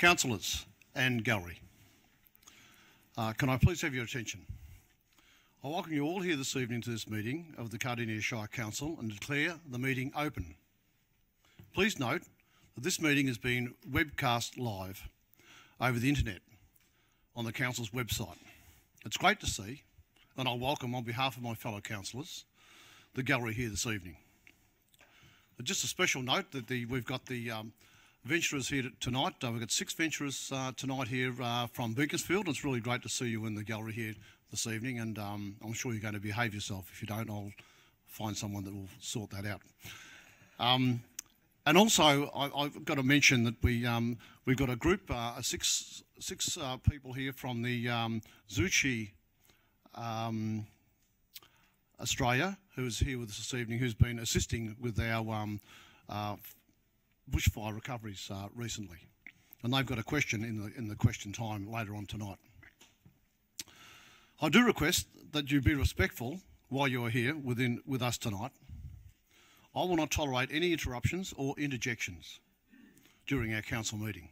Councillors and gallery, uh, can I please have your attention? I welcome you all here this evening to this meeting of the Cardinia Shire Council and declare the meeting open. Please note that this meeting is being webcast live over the internet on the Council's website. It's great to see, and I welcome on behalf of my fellow councillors the gallery here this evening. Just a special note that the, we've got the um, venturers here tonight. Uh, we've got six venturers uh, tonight here uh, from Beaconsfield. It's really great to see you in the gallery here this evening, and um, I'm sure you're going to behave yourself. If you don't, I'll find someone that will sort that out. Um, and also, I, have got to mention that we um, we've got a group, uh, six six uh, people here from the um, Tzu Chi um, Australia, who is here with us this evening, who's been assisting with our um, uh, bushfire recoveries uh, recently. And they've got a question in the, in the question time later on tonight. I do request that you be respectful while you are here within, with us tonight. I will not tolerate any interruptions or interjections during our council meeting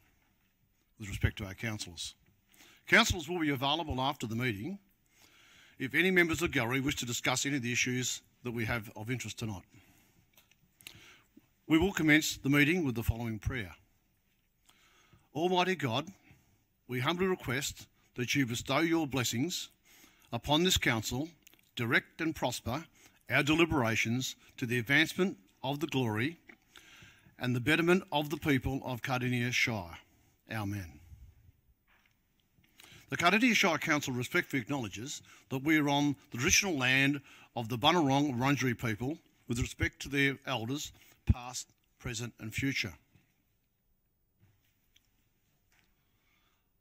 with respect to our councillors. Councillors will be available after the meeting if any members of gallery wish to discuss any of the issues that we have of interest tonight. We will commence the meeting with the following prayer. Almighty God, we humbly request that you bestow your blessings upon this council, direct and prosper our deliberations to the advancement of the glory and the betterment of the people of Cardinia Shire. Amen. The Cardinia Shire Council respectfully acknowledges that we are on the traditional land of the Bunurong Wurundjeri people with respect to their elders past, present, and future.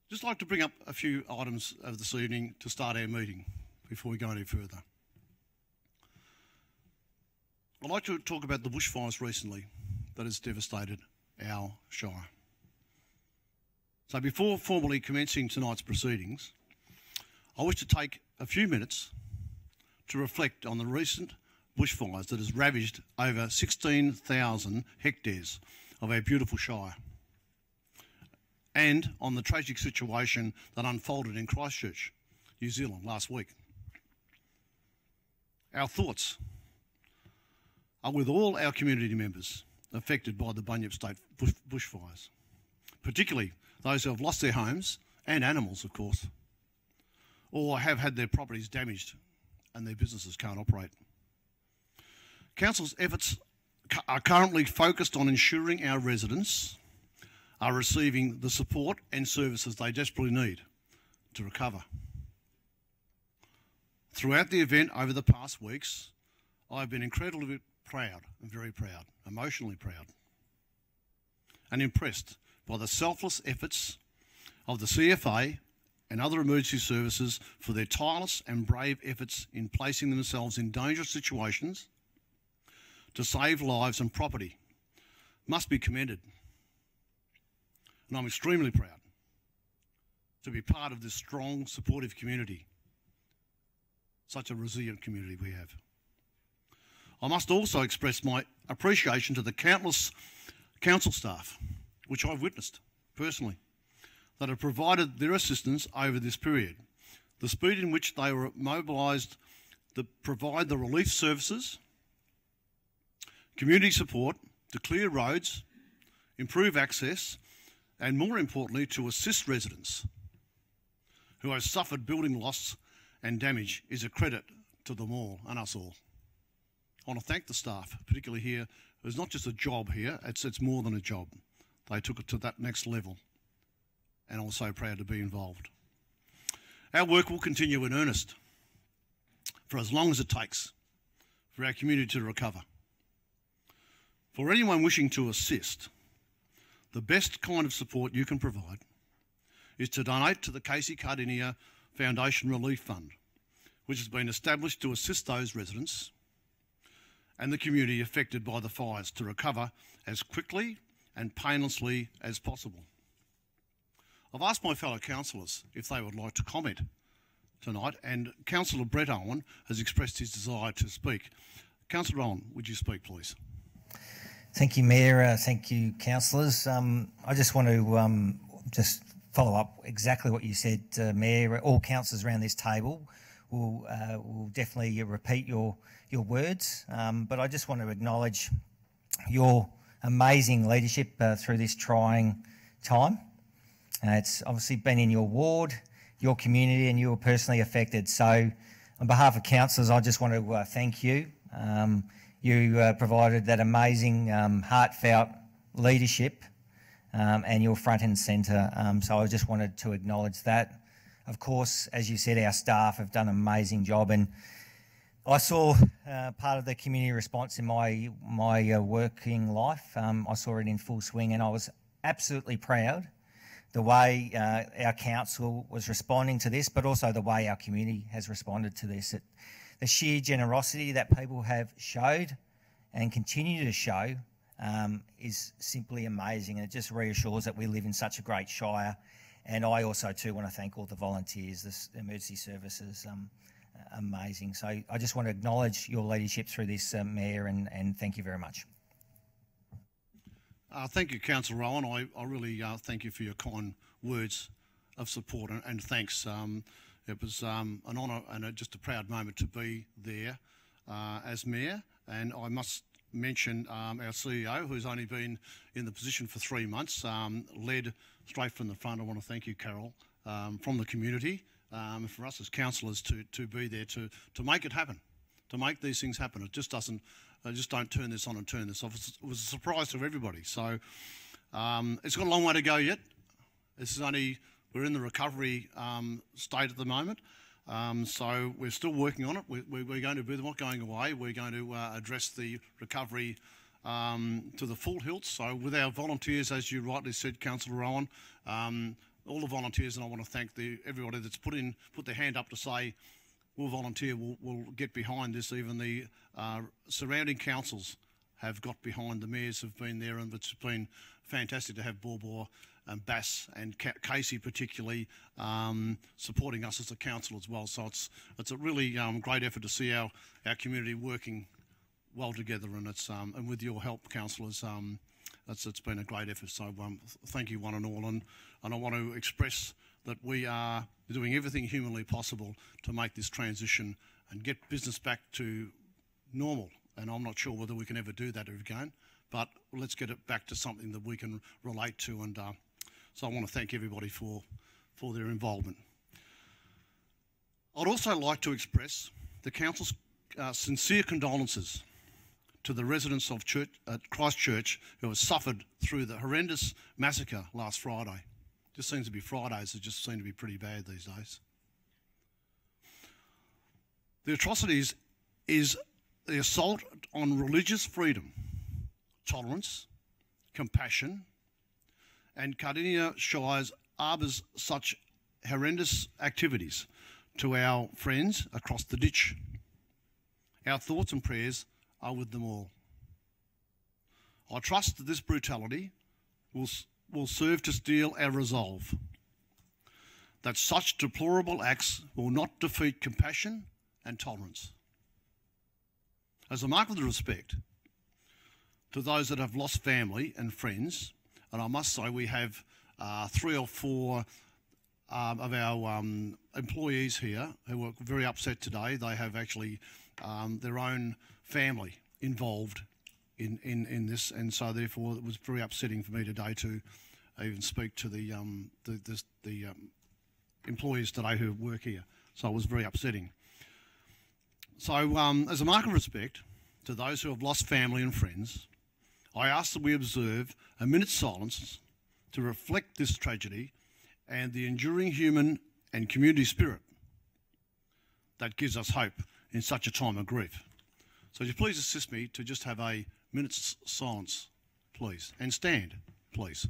Just like to bring up a few items of this evening to start our meeting before we go any further. I'd like to talk about the bushfires recently that has devastated our Shire. So before formally commencing tonight's proceedings, I wish to take a few minutes to reflect on the recent bushfires that has ravaged over 16,000 hectares of our beautiful Shire and on the tragic situation that unfolded in Christchurch, New Zealand last week. Our thoughts are with all our community members affected by the Bunyip State bush bushfires, particularly those who have lost their homes and animals, of course, or have had their properties damaged and their businesses can't operate. Council's efforts are currently focused on ensuring our residents are receiving the support and services they desperately need to recover. Throughout the event over the past weeks, I've been incredibly proud and very proud, emotionally proud, and impressed by the selfless efforts of the CFA and other emergency services for their tireless and brave efforts in placing themselves in dangerous situations to save lives and property must be commended. And I'm extremely proud to be part of this strong, supportive community, such a resilient community we have. I must also express my appreciation to the countless council staff, which I've witnessed personally, that have provided their assistance over this period. The speed in which they were mobilised to provide the relief services community support to clear roads, improve access, and more importantly, to assist residents who have suffered building loss and damage is a credit to them all and us all. I want to thank the staff, particularly here. It's not just a job here, it's, it's more than a job. They took it to that next level, and I'm so proud to be involved. Our work will continue in earnest for as long as it takes for our community to recover. For anyone wishing to assist, the best kind of support you can provide is to donate to the Casey Cardinia Foundation Relief Fund, which has been established to assist those residents and the community affected by the fires to recover as quickly and painlessly as possible. I've asked my fellow councillors if they would like to comment tonight, and Councillor Brett Owen has expressed his desire to speak. Councillor Owen, would you speak, please? Thank you, Mayor. Uh, thank you, councillors. Um, I just want to um, just follow up exactly what you said, uh, Mayor. All councillors around this table will uh, will definitely repeat your your words. Um, but I just want to acknowledge your amazing leadership uh, through this trying time. Uh, it's obviously been in your ward, your community, and you were personally affected. So, on behalf of councillors, I just want to uh, thank you. Um, you uh, provided that amazing, um, heartfelt leadership um, and you're front and centre. Um, so I just wanted to acknowledge that. Of course, as you said, our staff have done an amazing job, and I saw uh, part of the community response in my my uh, working life. Um, I saw it in full swing, and I was absolutely proud the way uh, our council was responding to this, but also the way our community has responded to this. It, the sheer generosity that people have showed and continue to show um, is simply amazing, and it just reassures that we live in such a great shire. And I also too want to thank all the volunteers, the emergency services, um, amazing. So I just want to acknowledge your leadership through this, uh, Mayor, and, and thank you very much. Uh, thank you, Councillor Owen. I, I really uh, thank you for your kind words of support and, and thanks. Um, it was um, an honour and a, just a proud moment to be there uh, as Mayor, and I must mention um, our CEO, who's only been in the position for three months, um, led straight from the front. I want to thank you, Carol, um, from the community, um, for us as councillors to, to be there to, to make it happen, to make these things happen. It just doesn't, I just don't turn this on and turn this off. It was a surprise to everybody. So um, it's got a long way to go yet. This is only, we're in the recovery um, state at the moment. Um, so we're still working on it. We, we, going to be, not going away. We're going to uh, address the recovery um, to the full hilt. So with our volunteers, as you rightly said, Councillor Owen, um, all the volunteers, and I want to thank the, everybody that's put in, put their hand up to say, we'll volunteer, we'll, we'll get behind this. Even the uh, surrounding councils have got behind. The mayors have been there, and it's been fantastic to have Baw and Bass and Casey particularly um, supporting us as a council as well. So it's it's a really um, great effort to see our, our community working well together, and it's um, and with your help, councillors, um, it's it's been a great effort. So um, thank you one and all, and and I want to express that we are doing everything humanly possible to make this transition and get business back to normal. And I'm not sure whether we can ever do that again, but let's get it back to something that we can relate to and. Uh, so I want to thank everybody for, for their involvement. I'd also like to express the Council's uh, sincere condolences to the residents of church, uh, Christchurch who have suffered through the horrendous massacre last Friday. Just seems to be Fridays that just seem to be pretty bad these days. The atrocities is the assault on religious freedom, tolerance, compassion, and Cardinia Shires harbours such horrendous activities to our friends across the ditch. Our thoughts and prayers are with them all. I trust that this brutality will, will serve to steel our resolve, that such deplorable acts will not defeat compassion and tolerance. As a mark of the respect to those that have lost family and friends, and I must say, we have uh, three or four um, of our um, employees here who are very upset today. They have actually um, their own family involved in, in, in this, and so therefore it was very upsetting for me today to even speak to the, um, the, the, the um, employees today who work here. So it was very upsetting. So, um, as a mark of respect to those who have lost family and friends, I ask that we observe a minute's silence to reflect this tragedy and the enduring human and community spirit that gives us hope in such a time of grief. So, would you please assist me to just have a minute's silence, please, and stand, please.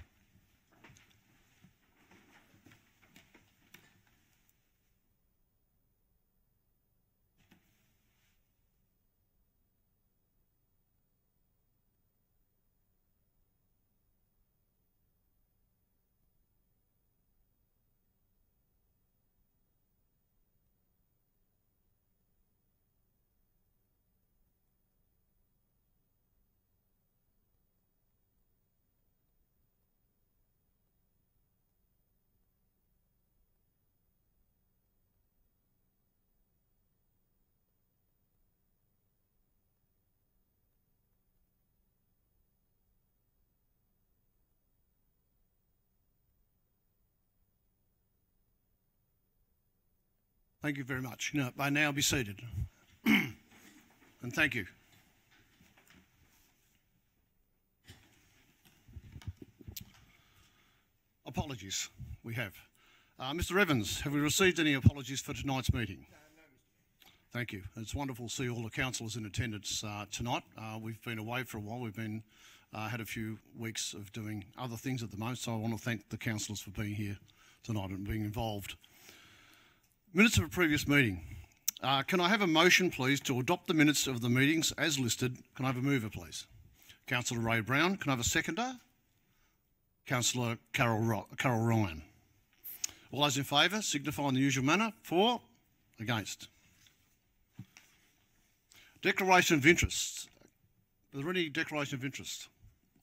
Thank you very much. You know, may now be seated. and thank you. Apologies, we have. Uh, Mr Evans, have we received any apologies for tonight's meeting? Thank you. It's wonderful to see all the councillors in attendance uh, tonight. Uh, we've been away for a while. We've been uh, had a few weeks of doing other things at the moment, so I want to thank the councillors for being here tonight and being involved. Minutes of a previous meeting. Uh, can I have a motion, please, to adopt the minutes of the meetings as listed? Can I have a mover, please? Councillor Ray Brown. Can I have a seconder? Councillor Carol, Ro- Carol Ryan. All those in favour signify in the usual manner. For? Against? Declaration of interests. Are there any declaration of interest?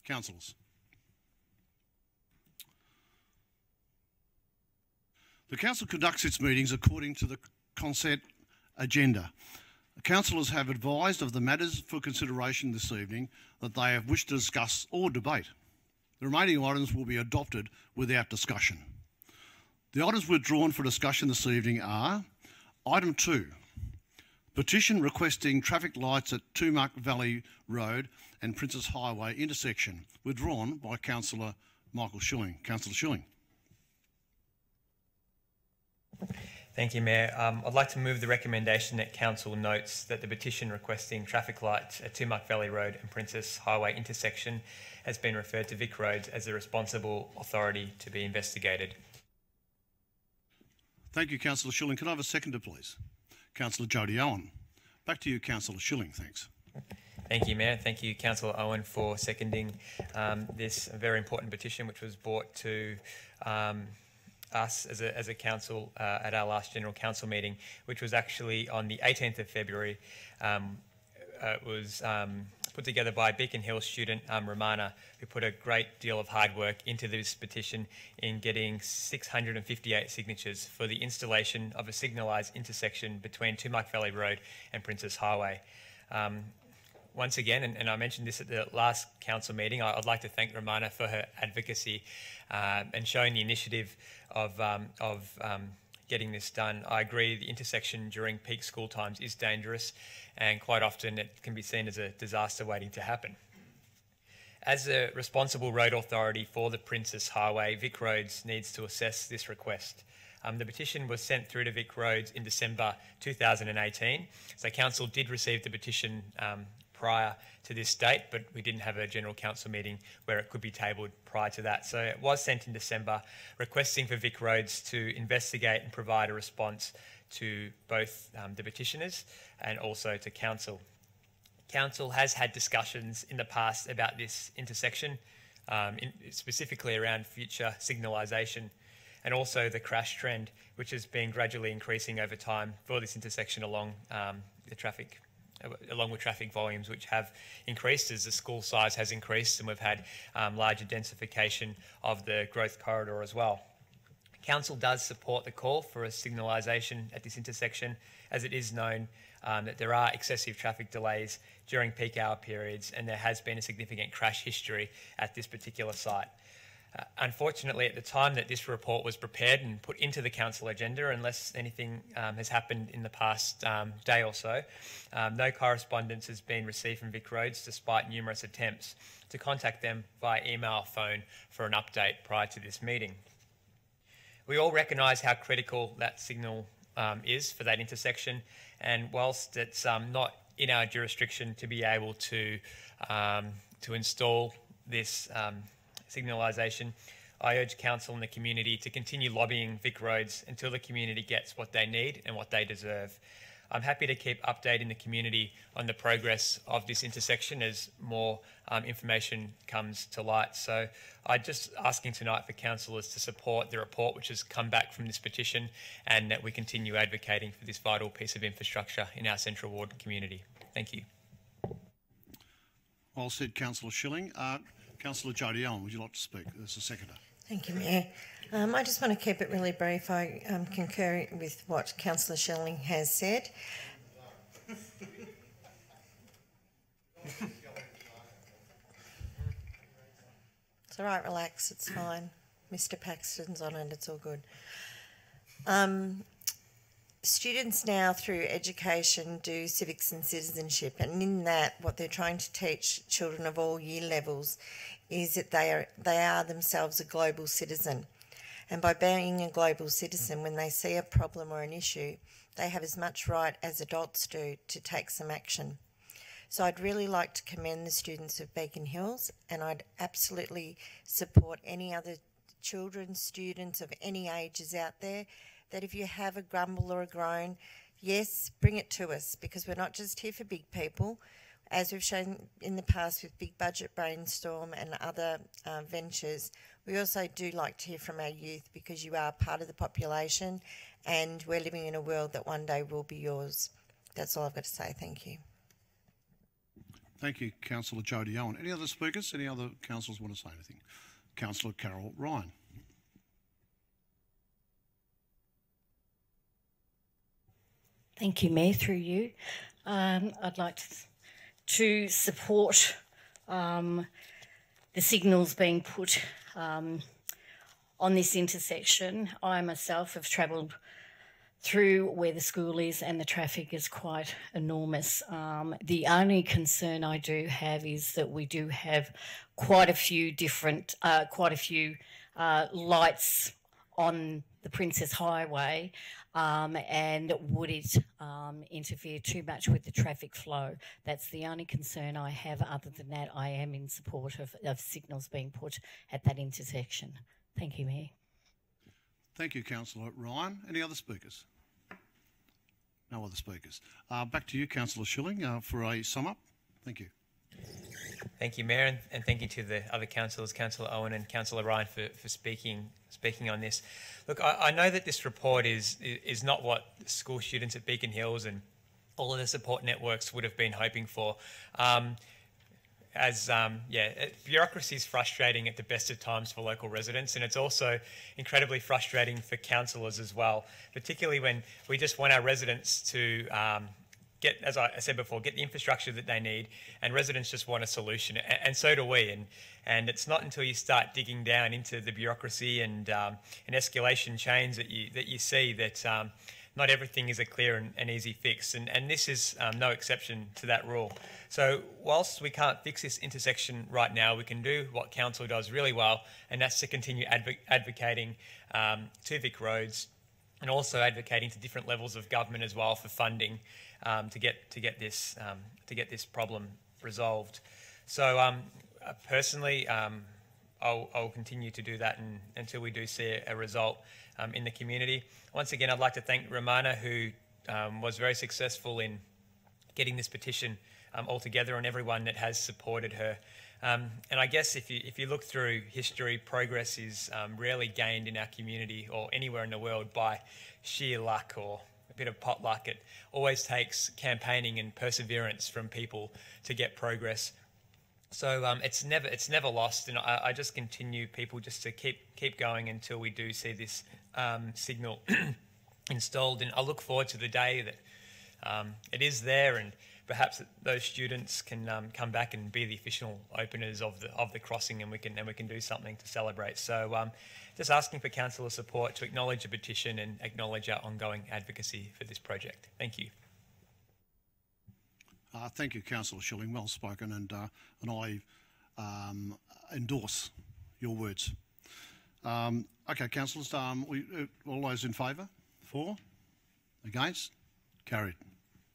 Councillors. The Council conducts its meetings according to the consent agenda. Councillors have advised of the matters for consideration this evening that they have wished to discuss or debate. The remaining items will be adopted without discussion. The items withdrawn for discussion this evening are item two, petition requesting traffic lights at Toomuc Valley Road and Princes Highway intersection, withdrawn by Councillor Michael Schilling. Councillor Schilling. Thank you, Mayor. Um, I'd like to move the recommendation that Council notes that the petition requesting traffic lights at Toomuc Valley Road and Princes Highway intersection has been referred to Vic Roads as the responsible authority to be investigated. Thank you, Councillor Schilling. Can I have a seconder, please? Councillor Jodie Owen. Back to you, Councillor Schilling. Thanks. Thank you, Mayor. Thank you, Councillor Owen, for seconding um, this very important petition, which was brought to um, us as a, as a council uh, at our last general council meeting, which was actually on the 18th of February. Um, uh, it was um, put together by Beacon Hill student um, Romana, who put a great deal of hard work into this petition in getting 658 signatures for the installation of a signalised intersection between Toomuc Valley Road and Princes Highway. Um, once again, and, and, I mentioned this at the last council meeting, I, would like to thank Romana for her advocacy uh, and showing the initiative of, um, of um, getting this done. I agree the intersection during peak school times is dangerous and quite often it can be seen as a disaster waiting to happen. As a responsible road authority for the Princes Highway, Vic Roads needs to assess this request. Um, the petition was sent through to Vic Roads in December 2018. So council did receive the petition um, prior to this date, but we didn't have a general council meeting where it could be tabled prior to that. So it was sent in December, requesting for Vic Roads to investigate and provide a response to both um, the petitioners and also to council. Council has had discussions in the past about this intersection, um, in, specifically around future signalisation and also the crash trend, which has been gradually increasing over time for this intersection along um, the traffic along with traffic volumes, which have increased as the school size has increased, and we've had um, larger densification of the growth corridor as well. Council does support the call for a signalisation at this intersection, as it is known um, that there are excessive traffic delays during peak hour periods, and there has been a significant crash history at this particular site. Uh, unfortunately, at the time that this report was prepared and put into the council agenda, unless anything um, has happened in the past um, day or so, um, no correspondence has been received from Vic Roads despite numerous attempts to contact them via email or phone for an update prior to this meeting. We all recognise how critical that signal um, is for that intersection, and whilst it's um, not in our jurisdiction to be able to, um, to install this signalisation, I urge Council and the community to continue lobbying Vic Roads until the community gets what they need and what they deserve. I'm happy to keep updating the community on the progress of this intersection as more um, information comes to light. So I'm just asking tonight for councillors to support the report which has come back from this petition and that we continue advocating for this vital piece of infrastructure in our Central Ward community. Thank you. Well said, Councillor Schilling. Uh, Councillor Owen, would you like to speak as a seconder? Thank you, Mayor. Um, I just want to keep it really brief. I um, concur with what Councillor Schilling has said. it's all right, relax, it's fine. Mr. Paxton's on it, it's all good. Um, students now through education do civics and citizenship, and in that, what they're trying to teach children of all year levels is that they are they are themselves a global citizen, and by being a global citizen, when they see a problem or an issue, they have as much right as adults do to take some action. So I'd really like to commend the students of Beacon Hills, and I'd absolutely support any other children, students of any ages out there that if you have a grumble or a groan, yes, bring it to us because we're not just here for big people. As we've shown in the past with Big Budget Brainstorm and other uh, ventures, we also do like to hear from our youth because you are part of the population and we're living in a world that one day will be yours. That's all I've got to say. Thank you. Thank you, Councillor Jodie Owen. Any other speakers? Any other councillors want to say anything? Councillor Carol Ryan. Thank you, Mayor, through you. Um, I'd like to, to support um, the signals being put um, on this intersection. I myself have travelled through where the school is and the traffic is quite enormous. Um, the only concern I do have is that we do have quite a few different, uh, quite a few uh, lights on the Princes Highway um, and would it um, interfere too much with the traffic flow? That's the only concern I have. Other than that, I am in support of, of signals being put at that intersection. Thank you, Mayor. Thank you, Councillor Ryan. Any other speakers? No other speakers. Uh, back to you, Councillor Schilling, uh, for a sum up. Thank you. Thank you, Mayor, and, thank you to the other councillors, Councillor Owen and Councillor Ryan, for, for speaking speaking on this. Look, I, I know that this report is is not what school students at Beacon Hills and all of the support networks would have been hoping for. Um, as um, yeah, bureaucracy is frustrating at the best of times for local residents, and it's also incredibly frustrating for councillors as well, particularly when we just want our residents to um, get, as I said before, get the infrastructure that they need, and residents just want a solution, and, and so do we. And and it's not until you start digging down into the bureaucracy and um, and escalation chains that you that you see that. Um, not everything is a clear and, and easy fix, and, and this is um, no exception to that rule. So, whilst we can't fix this intersection right now, we can do what Council does really well, and that's to continue adv advocating um, to Vic Roads and also advocating to different levels of government as well for funding um, to get to get this um, to get this problem resolved. So um, uh, personally, um, I'll, I'll, continue to do that and, until we do see a, result um, in the community. Once again, I'd like to thank Romana, who was very successful in getting this petition all together, and everyone that has supported her. Um, and I guess if you, if you look through history, progress is um, rarely gained in our community or anywhere in the world by sheer luck or a bit of potluck. It always takes campaigning and perseverance from people to get progress. So um, it's never it's never lost, and I, I, just continue people just to keep keep going until we do see this um, signal installed. And I look forward to the day that um, it is there, and perhaps those students can um, come back and be the official openers of the of the crossing, and we can and we can do something to celebrate. So um, just asking for councillor support to acknowledge the petition and acknowledge our ongoing advocacy for this project. Thank you. Uh, thank you, Councillor Schilling. Well spoken, and uh, and I um, endorse your words. Um, okay, councillors, um, we, uh, all those in favour? For? Against? Carried.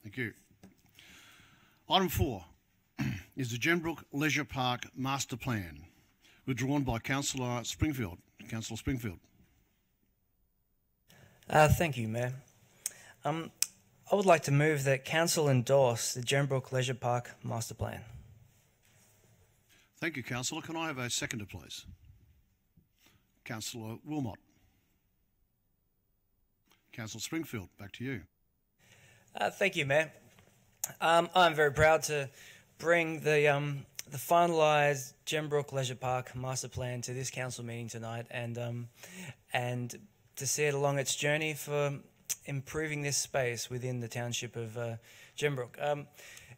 Thank you. Item four is the Gembrook Leisure Park Master Plan, withdrawn by Councillor Springfield. Councillor Springfield. Uh, thank you, Mayor. Um, I would like to move that Council endorse the Gembrook Leisure Park Master Plan. Thank you, Councillor. Can I have a seconder, please? Councillor Wilmot. Councillor Springfield, back to you. Uh, thank you, Mayor. Um, I'm very proud to bring the um, the finalised Gembrook Leisure Park master plan to this council meeting tonight, and um, and to see it along its journey for improving this space within the township of uh, Gembrook. Um,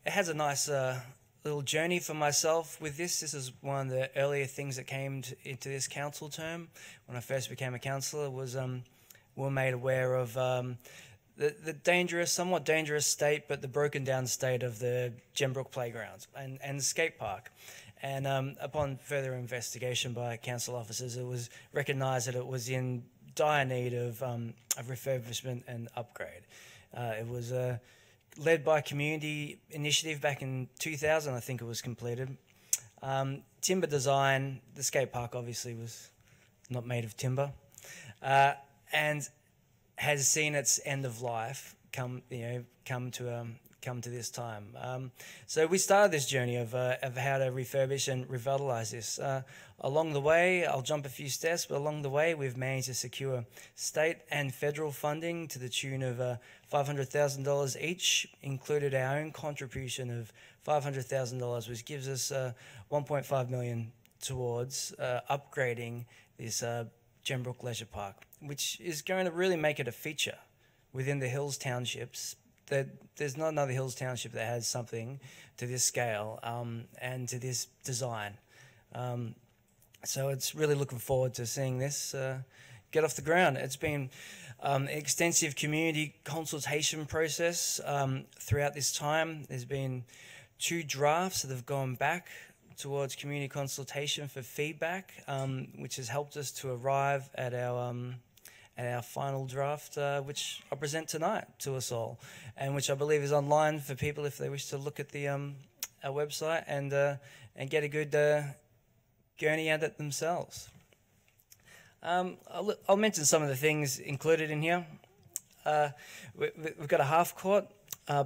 it has a nice uh, little journey for myself with this. This is one of the earlier things that came to, into this council term when I first became a councillor. Was um, we were made aware of um, the, the dangerous, somewhat dangerous state, but the broken down state of the Gembrook playgrounds and, and skate park. And um, upon further investigation by council officers, it was recognised that it was in dire need of, um, of refurbishment and upgrade. Uh, it was uh, led by community initiative back in 2000, I think it was completed. Um, timber design, the skate park obviously was not made of timber, uh, and has seen its end of life come, you know, come to um, come to this time. Um, so we started this journey of, uh, of how to refurbish and revitalize this. Uh, along the way, I'll jump a few steps, but along the way, we've managed to secure state and federal funding to the tune of uh, $500,000 each, included our own contribution of $500,000, which gives us uh, 1.5 million towards uh, upgrading this uh, Gembrook Leisure Park, which is going to really make it a feature within the Hills Townships, that there's not another Hills Township that has something to this scale um, and to this design. Um, so it's really looking forward to seeing this uh, get off the ground. It's been um, an extensive community consultation process um, throughout this time. There's been two drafts that have gone back towards community consultation for feedback, um, which has helped us to arrive at our um, and our final draft, uh, which I present tonight to us all, and which I believe is online for people if they wish to look at the um, our website and uh, and get a good uh, gurney at it themselves. Um, I'll, I'll, mention some of the things included in here. Uh, we, have got a half court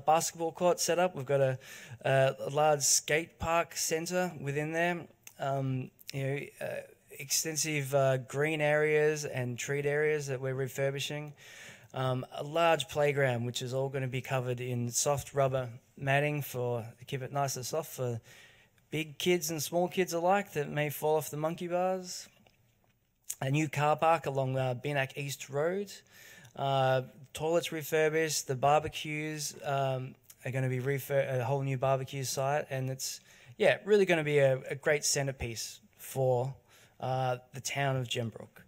basketball court set up. We've got a, a large skate park centre within there. Um, you know uh, extensive uh, green areas and treat areas that we're refurbishing. Um, a large playground, which is all going to be covered in soft rubber matting for to keep it nice and soft for big kids and small kids alike that may fall off the monkey bars. A new car park along uh, Beenak East Road. Uh, toilets refurbished. The barbecues um, are going to be refur- a whole new barbecue site, and it's yeah, really going to be a, a great centerpiece for uh, the town of Gembrook,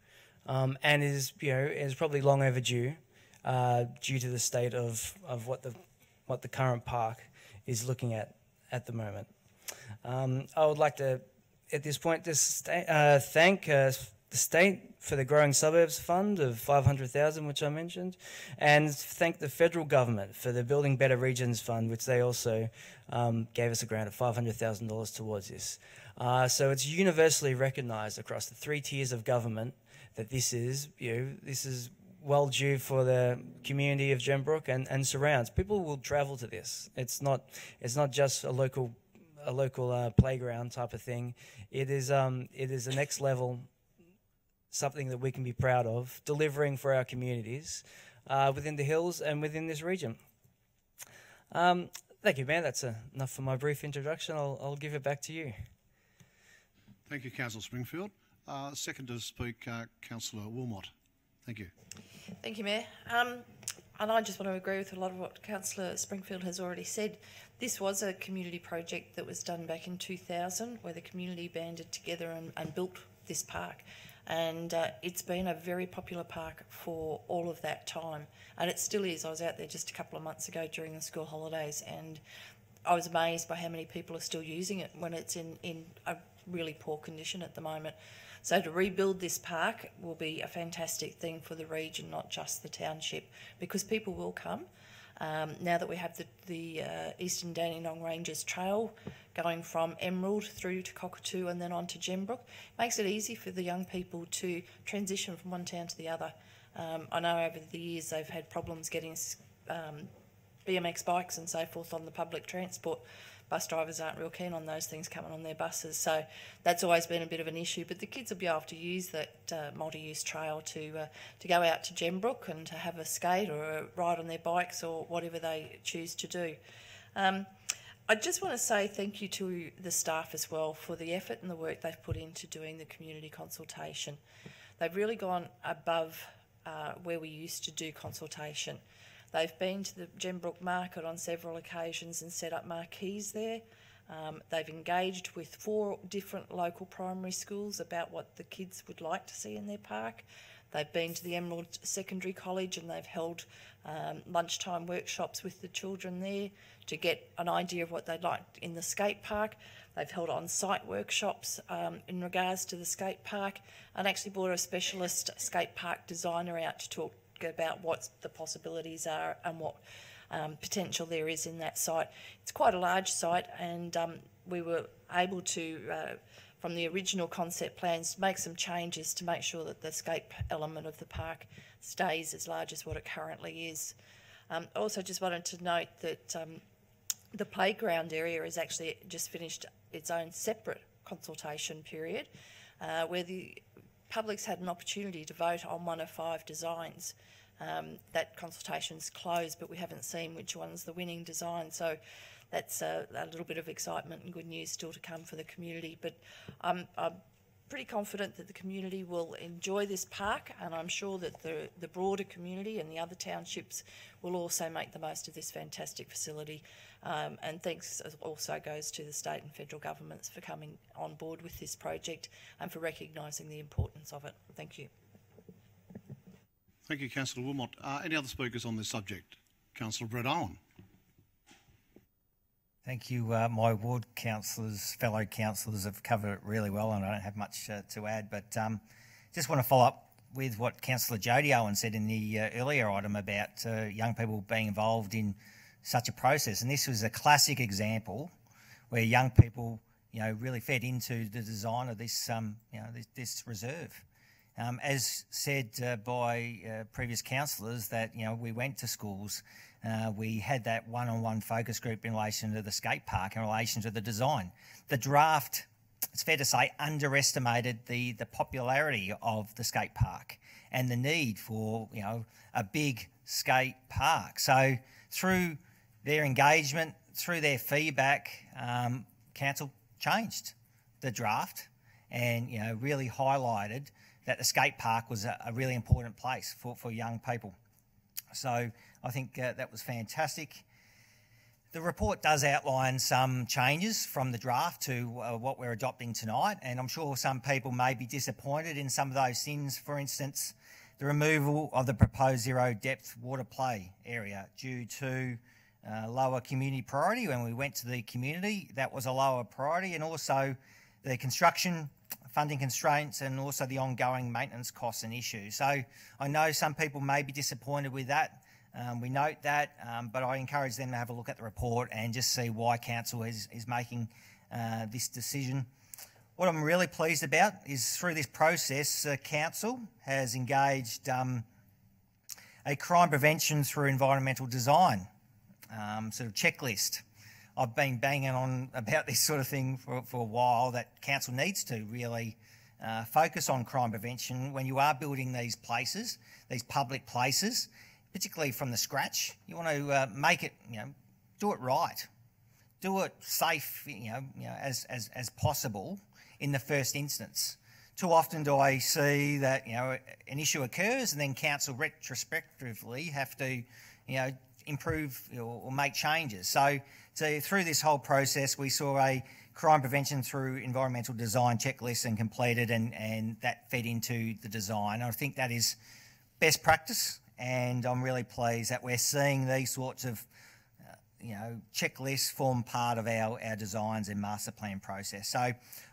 um, and is you know is probably long overdue uh, due to the state of, of what the what the current park is looking at at the moment. Um, I would like to at this point just uh, thank uh, the state for the Growing Suburbs Fund of 500,000, which I mentioned, and thank the federal government for the Building Better Regions Fund, which they also um, gave us a grant of $500,000 towards this. Uh, so it's universally recognised across the three tiers of government that this is, you know, this is well due for the community of Gembrook and, and surrounds. People will travel to this. It's not, it's not just a local, a local uh, playground type of thing. It is, um, it is the next level, something that we can be proud of, delivering for our communities uh, within the hills and within this region. Um, thank you, man. That's uh, enough for my brief introduction. I'll, I'll give it back to you. Thank you, Councillor Springfield. Uh, second to speak, uh, Councillor Wilmot. Thank you. Thank you, Mayor. Um, and I just want to agree with a lot of what Councillor Springfield has already said. This was a community project that was done back in 2000 where the community banded together and, and built this park. And uh, it's been a very popular park for all of that time. And it still is. I was out there just a couple of months ago during the school holidays and I was amazed by how many people are still using it when it's in, in a really poor condition at the moment. So to rebuild this park will be a fantastic thing for the region, not just the township, because people will come. Um, now that we have the, the uh, Eastern Dandenong Ranges Trail going from Emerald through to Cockatoo and then on to Gembrook, makes it easy for the young people to transition from one town to the other. Um, I know over the years they've had problems getting um, BMX bikes and so forth on the public transport bus drivers aren't real keen on those things coming on their buses. So that's always been a bit of an issue. But the kids will be able to use that uh, multi-use trail to uh, to go out to Gembrook and to have a skate or a ride on their bikes or whatever they choose to do. Um, I just want to say thank you to the staff as well for the effort and the work they've put into doing the community consultation. They've really gone above uh, where we used to do consultation. They've been to the Gembrook market on several occasions and set up marquees there. Um, they've engaged with four different local primary schools about what the kids would like to see in their park. They've been to the Emerald Secondary College and they've held um, lunchtime workshops with the children there to get an idea of what they'd like in the skate park. They've held on site workshops um, in regards to the skate park and actually brought a specialist skate park designer out to talk about what the possibilities are and what um, potential there is in that site. It's quite a large site, and um, we were able to, uh, from the original concept plans, make some changes to make sure that the skate element of the park stays as large as what it currently is. Um, also, just wanted to note that um, the playground area has actually just finished its own separate consultation period, uh, where the public's had an opportunity to vote on one of five designs. Um, that consultation's closed, but we haven't seen which one's the winning design. So that's a, a, little bit of excitement and good news still to come for the community. But I'm, I'm pretty confident that the community will enjoy this park, and I'm sure that the, the broader community and the other townships will also make the most of this fantastic facility. Um, and thanks also goes to the state and federal governments for coming on board with this project and for recognising the importance of it. Thank you. Thank you, Councillor Wilmot. Uh, any other speakers on this subject? Councillor Brett Owen. Thank you. Uh, my ward councillors, fellow councillors have covered it really well, and I don't have much uh, to add. But um, just want to follow up with what Councillor Jodie Owen said in the uh, earlier item about uh, young people being involved in such a process. And this was a classic example where young people, you know, really fed into the design of this, um, you know, this, this reserve. Um, as said uh, by uh, previous councillors, that you know we went to schools, uh, we had that one-on-one focus group in relation to the skate park, in relation to the design. The draft, it's fair to say, underestimated the the popularity of the skate park and the need for you know a big skate park. So through their engagement, through their feedback, um, council changed the draft and you know really highlighted that the skate park was a, a really important place for, for young people. So I think uh, that was fantastic. The report does outline some changes from the draft to uh, what we're adopting tonight, and I'm sure some people may be disappointed in some of those things. For instance, the removal of the proposed zero depth water play area due to uh, lower community priority. When we went to the community, that was a lower priority, and also the construction funding constraints and also the ongoing maintenance costs and issues. So I know some people may be disappointed with that. Um, we note that, um, but I encourage them to have a look at the report and just see why council is, is making uh, this decision. What I'm really pleased about is through this process, uh, council has engaged um, a crime prevention through environmental design um, sort of checklist. I've been banging on about this sort of thing for, for a while that council needs to really uh, focus on crime prevention when you are building these places, these public places, particularly from the scratch. You want to uh, make it, you know, do it right, do it safe, you know, you know as, as, as possible in the first instance. Too often do I see that, you know, an issue occurs and then council retrospectively have to, you know, improve or, make changes. So, so through this whole process, we saw a crime prevention through environmental design checklist and completed, and, and that fed into the design. I think that is best practice, and I'm really pleased that we're seeing these sorts of uh, you know, checklists form part of our, our designs and master plan process. So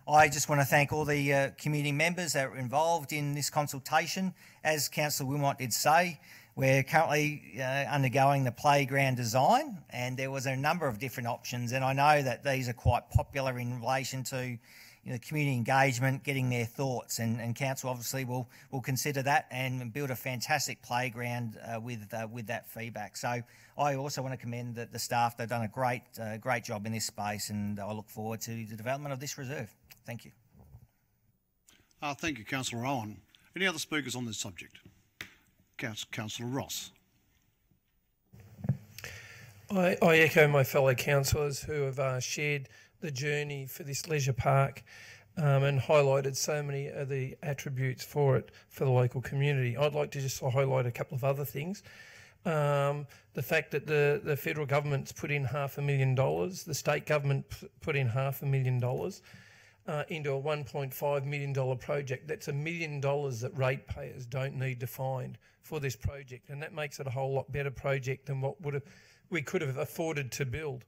I just want to thank all the uh, community members that were involved in this consultation. As Councillor Wilmot did say, we're currently uh, undergoing the playground design, and there was a number of different options. And I know that these are quite popular in relation to you know, community engagement, getting their thoughts, and, and council obviously will will consider that and build a fantastic playground uh, with uh, with that feedback. So I also want to commend the, the staff; they've done a great uh, great job in this space, and I look forward to the development of this reserve. Thank you. Uh, thank you, Councillor Owen. Any other speakers on this subject? Councillor Ross. I, I, echo my fellow councillors who have uh, shared the journey for this leisure park um, and highlighted so many of the attributes for it for the local community. I'd like to just highlight a couple of other things. Um, the fact that the, the federal government's put in half a million dollars, the state government put in half a million dollars. uh, into a $1.5 million project. That's a million dollars that ratepayers don't need to find for this project, and that makes it a whole lot better project than what would have, we could have afforded to build.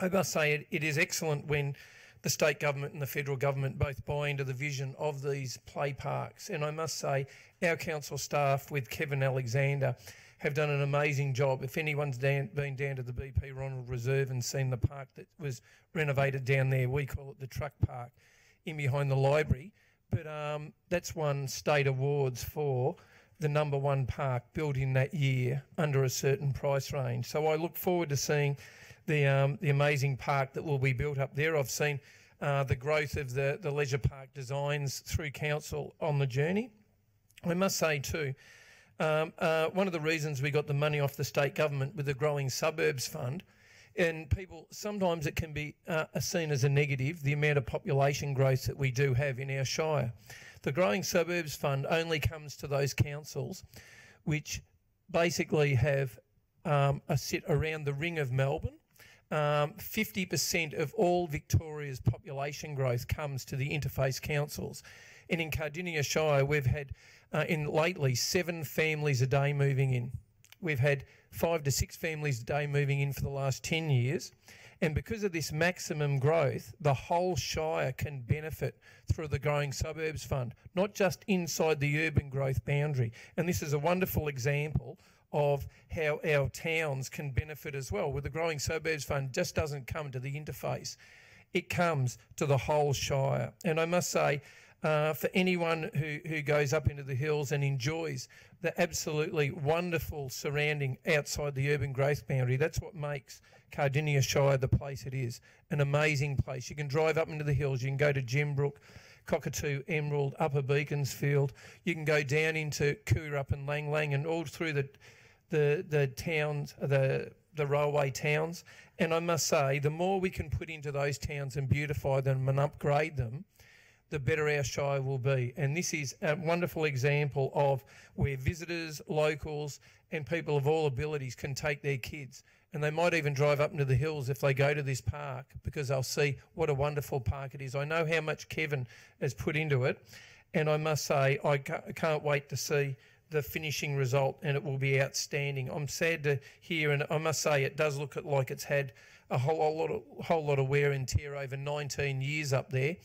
I must say it, it is excellent when the state government and the federal government both buy into the vision of these play parks. And I must say, our council staff with Kevin Alexander have done an amazing job. If anyone's down, been down to the BP Ronald Reserve and seen the park that was renovated down there, we call it the truck park in behind the library. But um, that's won state awards for the number one park built in that year under a certain price range. So I look forward to seeing the um, the amazing park that will be built up there. I've seen uh, the growth of the, the leisure park designs through council on the journey. I must say too, um, uh, one of the reasons we got the money off the state government with the Growing Suburbs Fund, and people sometimes it can be uh, seen as a negative the amount of population growth that we do have in our shire. The Growing Suburbs Fund only comes to those councils which basically have um, a sit around the ring of Melbourne um, 50% of all Victoria's population growth comes to the interface councils. And in Cardinia Shire, we've had uh, in lately seven families a day moving in. We've had five to six families a day moving in for the last 10 years. And because of this maximum growth, the whole Shire can benefit through the Growing Suburbs Fund, not just inside the urban growth boundary. And this is a wonderful example of how our towns can benefit as well. With the Growing Suburbs Fund, just doesn't come to the interface, it comes to the whole Shire. And I must say, uh, for anyone who, who goes up into the hills and enjoys the absolutely wonderful surrounding outside the urban growth boundary, that's what makes Cardinia Shire the place it is. An amazing place. You can drive up into the hills, you can go to Gembrook. Cockatoo, Emerald, Upper Beaconsfield. You can go down into Koo Wee Rup and Lang Lang and all through the the the towns, the the railway towns. And I must say, the more we can put into those towns and beautify them and upgrade them, the better our Shire will be. And this is a wonderful example of where visitors, locals, and people of all abilities can take their kids. And they might even drive up into the hills if they go to this park because they'll see what a wonderful park it is. I know how much Kevin has put into it. And I must say, I can't wait to see the finishing result and it will be outstanding. I'm sad to hear, and I must say it does look like it's had a whole, whole lot of whole lot of wear and tear over 19 years up there,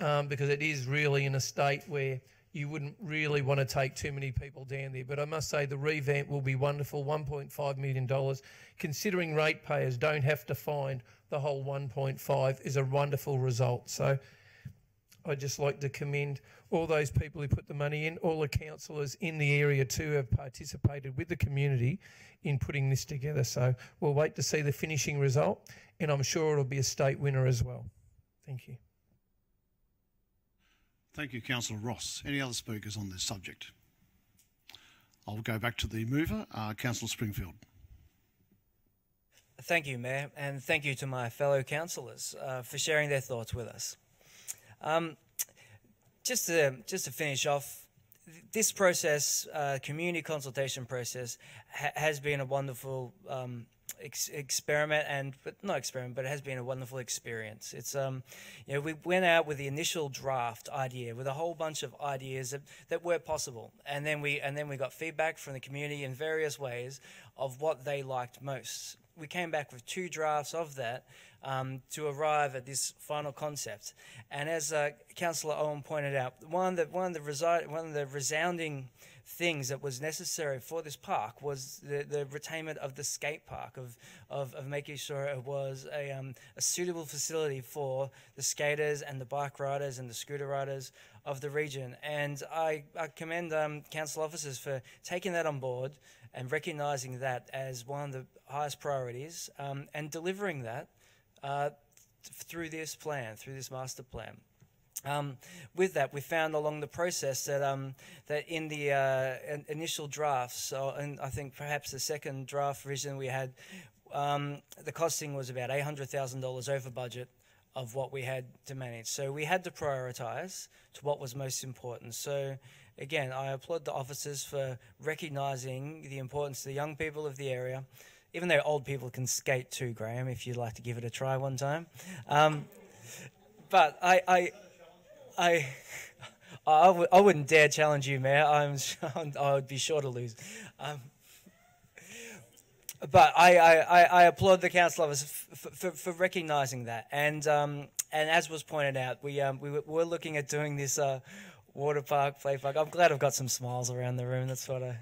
um, because it is really in a state where you wouldn't really want to take too many people down there. But I must say the revamp will be wonderful, $1.5 million. Considering ratepayers don't have to find the whole 1.5 is a wonderful result. So I'd just like to commend all those people who put the money in, all the councillors in the area too have participated with the community in putting this together. So we'll wait to see the finishing result, and I'm sure it'll be a state winner as well. Thank you. Thank you, Councillor Ross. Any other speakers on this subject? I'll go back to the mover, uh, Councillor Springfield. Thank you, Mayor, and thank you to my fellow councillors uh, for sharing their thoughts with us. Um, just to just to finish off, this process, uh, community consultation process, ha- has been a wonderful um, ex- experiment, and but not experiment, but it has been a wonderful experience. It's um, you know, we went out with the initial draft idea with a whole bunch of ideas that, that were possible, and then we and then we got feedback from the community in various ways of what they liked most. We came back with two drafts of that, um, to arrive at this final concept. And as uh, Councillor Owen pointed out, one of the one of the one of the resounding things that was necessary for this park was the, the retainment of the skate park, of, of, of making sure it was a, um, a suitable facility for the skaters and the bike riders and the scooter riders of the region. And I, I commend um, council officers for taking that on board and recognising that as one of the highest priorities um, and delivering that uh, through this plan, through this master plan. Um, with that, we found along the process that um, that in the uh, initial drafts, so, and I think perhaps the second draft version we had, um, the costing was about eight hundred thousand dollars over budget of what we had to manage. So we had to prioritise to what was most important. So again, I applaud the officers for recognising the importance to the young people of the area even though old people can skate too, Graham, if you'd like to give it a try one time. Um, but I, I, I, I, w- I wouldn't dare challenge you, Mayor. I'm, I would be sure to lose. Um, but I, I, I, applaud the council office f- for, for recognising that. And um, and as was pointed out, we um, we were looking at doing this uh, water park, play park. I'm glad I've got some smiles around the room. That's what I.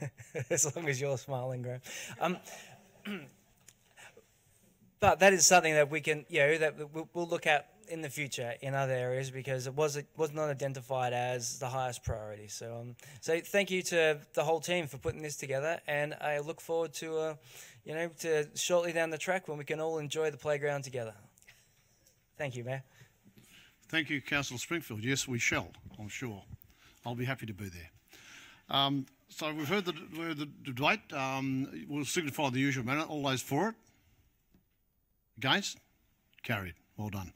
as long as you're smiling, Graham. Um, but that is something that we can, you know, that we'll, look at in the future in other areas because it was it was not identified as the highest priority. So, um, so thank you to the whole team for putting this together, and I look forward to, uh, you know, to shortly down the track when we can all enjoy the playground together. Thank you, Mayor. Thank you, Councillor Springfield. Yes, we shall, I'm sure. I'll be happy to be there. Um, so we've heard the, we've the debate. Um, we'll signify the usual manner. All those for it? Against? Carried. Well done.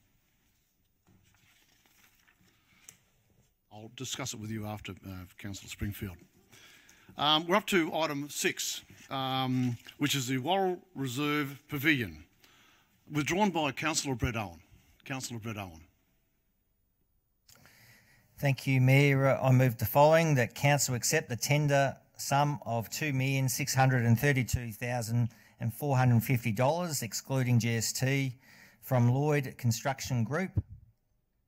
I'll discuss it with you after, uh, Councillor Springfield. Um, we're up to item six, um, which is the Worrell Reserve Pavilion, withdrawn by Councillor Brett Owen. Councillor Brett Owen. Thank you, Mayor. I move the following that Council accept the tender sum of $2,632,450, excluding GST, from Lloyd Construction Group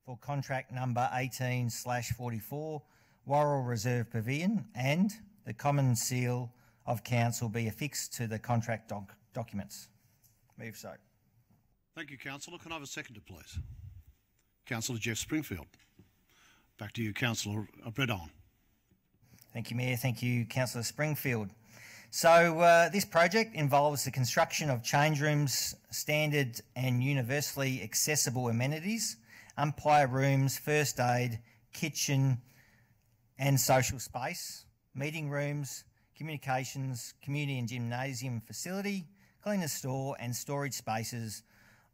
for contract number 18 44 Worrell Reserve Pavilion and the common seal of council be affixed to the contract doc- documents. Move so. Thank you, Councillor. Can I have a seconder, please? Councillor Jeff Springfield. Back to you, Councillor Brett Owen. Thank you, Mayor. Thank you, Councillor Springfield. So, uh, this project involves the construction of change rooms, standard and universally accessible amenities, umpire rooms, first aid, kitchen, and social space, meeting rooms, communications, community and gymnasium facility, cleaner store, and storage spaces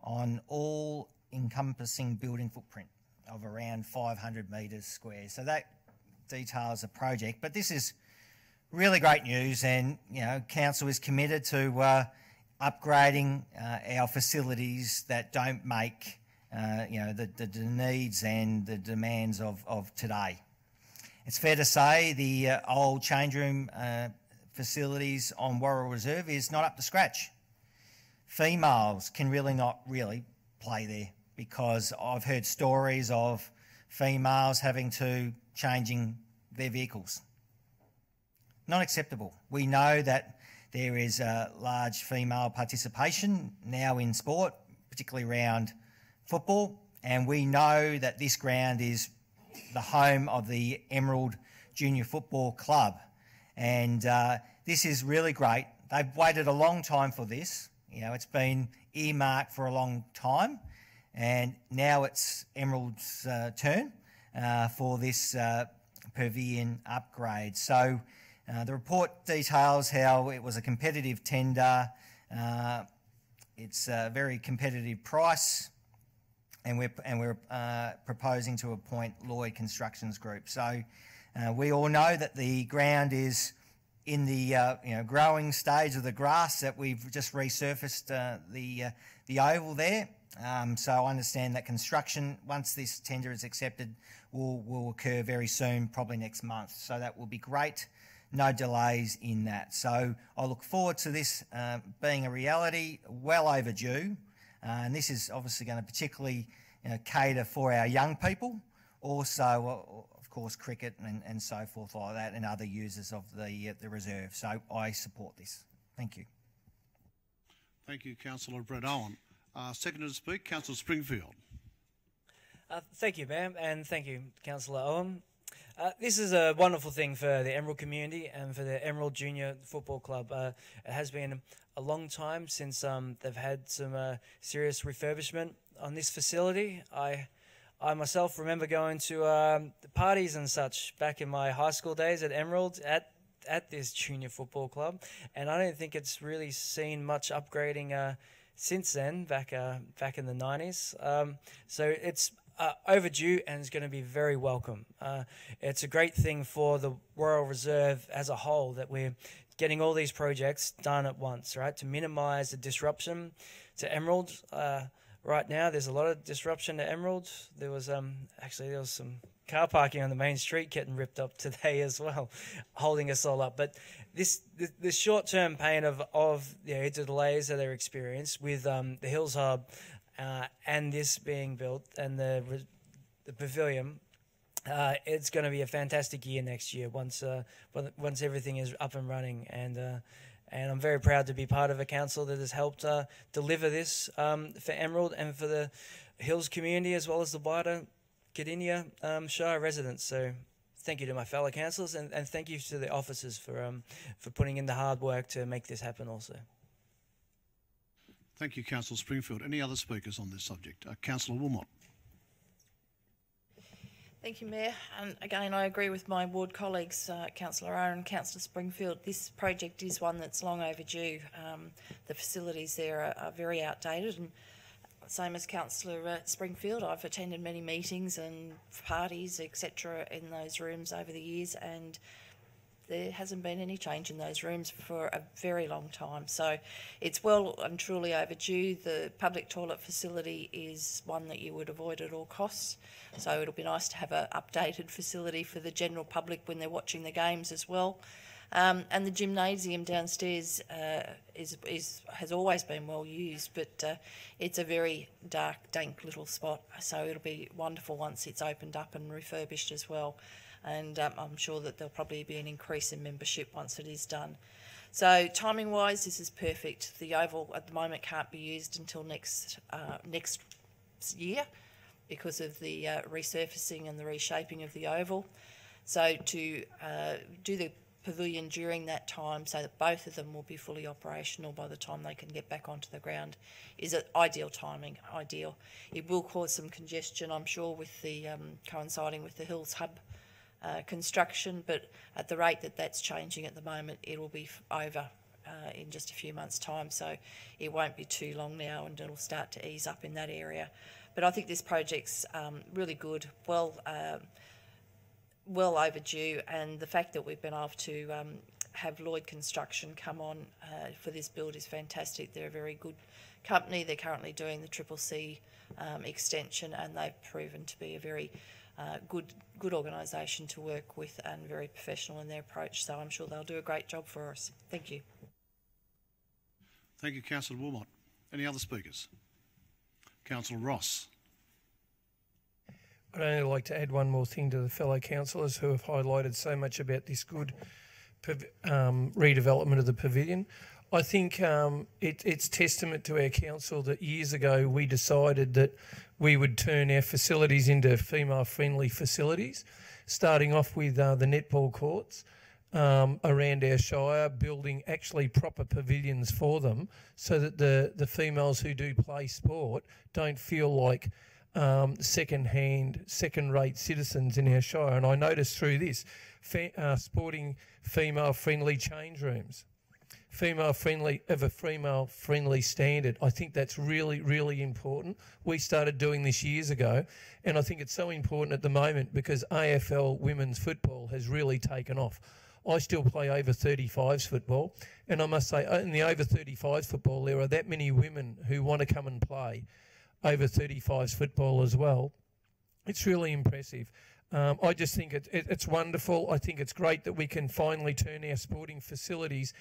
on all encompassing building footprint of around 500 metres square. So that details the project, but this is really great news, and you know, council is committed to uh, upgrading uh, our facilities that don't make uh, you know the, the, needs and the demands of, of today. It's fair to say the uh, old change room uh, facilities on Worrell Reserve is not up to scratch. Females can really not really play there because I've heard stories of females having to changing their vehicles. Not acceptable. We know that there is a large female participation now in sport, particularly around football, and we know that this ground is the home of the Emerald Junior Football Club, and uh, this is really great. They've waited a long time for this. You know, it's been earmarked for a long time, and now it's Emerald's uh, turn uh, for this uh, pavilion upgrade. So uh, the report details how it was a competitive tender. Uh, it's a very competitive price, and we're and we're uh, proposing to appoint Lloyd Constructions Group. So we all know that the ground is in the uh, you know growing stage of the grass that we've just resurfaced uh, the uh, the oval there. Um, so I understand that construction, once this tender is accepted, will will occur very soon, probably next month. So that will be great. No delays in that. So I look forward to this being a reality, well overdue. and this is obviously going to particularly you know, cater for our young people. Also, of course, cricket and, and so forth like that, and other users of the uh, the reserve. So I support this. Thank you. Thank you, Councillor Brett Owen. Uh, second to speak, Councillor Springfield. Uh, thank you, ma'am, and thank you, Councillor Owen. Uh, this is a wonderful thing for the Emerald community and for the Emerald Junior Football Club. Uh, it has been a long time since um, they've had some uh, serious refurbishment on this facility. I I myself remember going to um, parties and such back in my high school days at Emerald at at this junior football club, and I don't think it's really seen much upgrading uh, since then. Back uh, back in the nineties, um, so it's uh, overdue and is going to be very welcome. Uh, it's a great thing for the Worrell Reserve as a whole that we're getting all these projects done at once, right? To minimise the disruption to Emerald. Uh, right now. There's a lot of disruption to Emerald. There was um, actually there was some car parking on the main street getting ripped up today as well, holding us all up. But this the, the short term pain of of you know, the delays that they're experienced with um, the Hills Hub uh, and this being built and the the pavilion. Uh, it's going to be a fantastic year next year once uh, once everything is up and running and uh, and I'm very proud to be part of a council that has helped uh, deliver this um, for Emerald and for the Hills community as well as the wider Cardinia um, Shire residents. So thank you to my fellow councillors and, and thank you to the officers for um, for putting in the hard work to make this happen also. Thank you, Councillor Springfield. Any other speakers on this subject? Uh, Councillor Wilmot. Thank you, Mayor. And again, I agree with my ward colleagues, uh, Councillor Owen and Councillor Springfield. This project is one that's long overdue. Um, the facilities there are, are, very outdated, and same as Councillor uh, Springfield, I've attended many meetings and parties, etc., in those rooms over the years, and there hasn't been any change in those rooms for a very long time. So it's well and truly overdue. The public toilet facility is one that you would avoid at all costs. So it'll be nice to have an updated facility for the general public when they're watching the games as well. Um, and the gymnasium downstairs uh, is, is, has always been well used, but uh, it's a very dark, dank little spot. So it'll be wonderful once it's opened up and refurbished as well and um, I'm sure that there'll probably be an increase in membership once it is done. So timing wise, this is perfect. The oval at the moment can't be used until next uh, next year because of the uh, resurfacing and the reshaping of the oval. So to uh, do the pavilion during that time so that both of them will be fully operational by the time they can get back onto the ground is ideal timing, ideal. It will cause some congestion, I'm sure, with the um, coinciding with the Hills Hub uh, construction, but at the rate that that's changing at the moment, it will be over uh, in just a few months' time. So it won't be too long now, and it'll start to ease up in that area. But I think this project's um, really good, well, um, well overdue, and the fact that we've been able to um, have Lloyd Construction come on uh, for this build is fantastic. They're a very good company. They're currently doing the Triple C um, extension, and they've proven to be a very uh, good good organisation to work with and very professional in their approach. So I'm sure they'll do a great job for us. Thank you. Thank you, Councillor Wilmot. Any other speakers? Councillor Ross. I'd only like to add one more thing to the fellow councillors who have highlighted so much about this good um, redevelopment of the pavilion. I think um, it, it's testament to our council that years ago we decided that we would turn our facilities into female friendly facilities, starting off with uh, the netball courts um, around our shire, building actually proper pavilions for them so that the, the females who do play sport don't feel like um, second hand, second rate citizens in our shire. And I noticed through this, uh, sporting female friendly change rooms female friendly of a female friendly standard. I think that's really, really important. We started doing this years ago, and I think it's so important at the moment because AFL women's football has really taken off. I still play over 35s football, and I must say, in the over 35s football, there are that many women who want to come and play over 35s football as well. It's really impressive. Um, I just think it, it, it's wonderful. I think it's great that we can finally turn our sporting facilities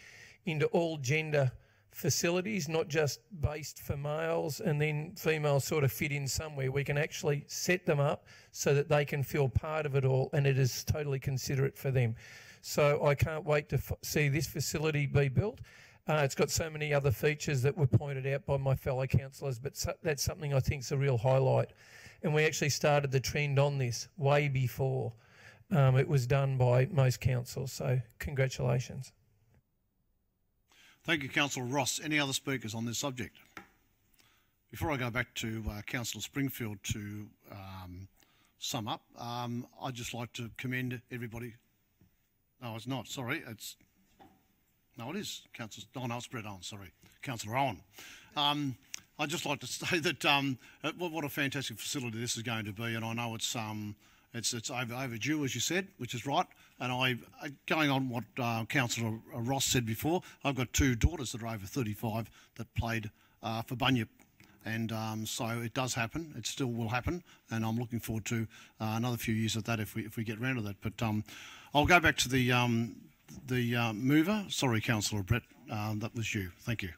into all gender facilities, not just based for males and then females sort of fit in somewhere. We can actually set them up so that they can feel part of it all and it is totally considerate for them. So I can't wait to see this facility be built. Uh, it's got so many other features that were pointed out by my fellow councillors, but so, that's something I think is a real highlight. And we actually started the trend on this way before um, it was done by most councils. So congratulations. Thank you, Councillor Ross. Any other speakers on this subject? Before I go back to uh, Councillor Springfield to um, sum up, um, I'd just like to commend everybody. No, it's not. Sorry, it's no, it is. Councillor. Oh no, it's Brett Owen. Sorry, Councillor Owen. Um, I'd just like to say that um, uh, what a fantastic facility this is going to be, and I know it's um, it's it's over, overdue, as you said, which is right. And I, going on what uh, Councillor Ross said before, I've got two daughters that are over 35 that played uh, for Bunyip And um, so it does happen. It still will happen, and I'm looking forward to uh, another few years of that if we if we get round to that. But um, I'll go back to the um, the uh, mover. Sorry, Councillor Brett, um, that was you. Thank you.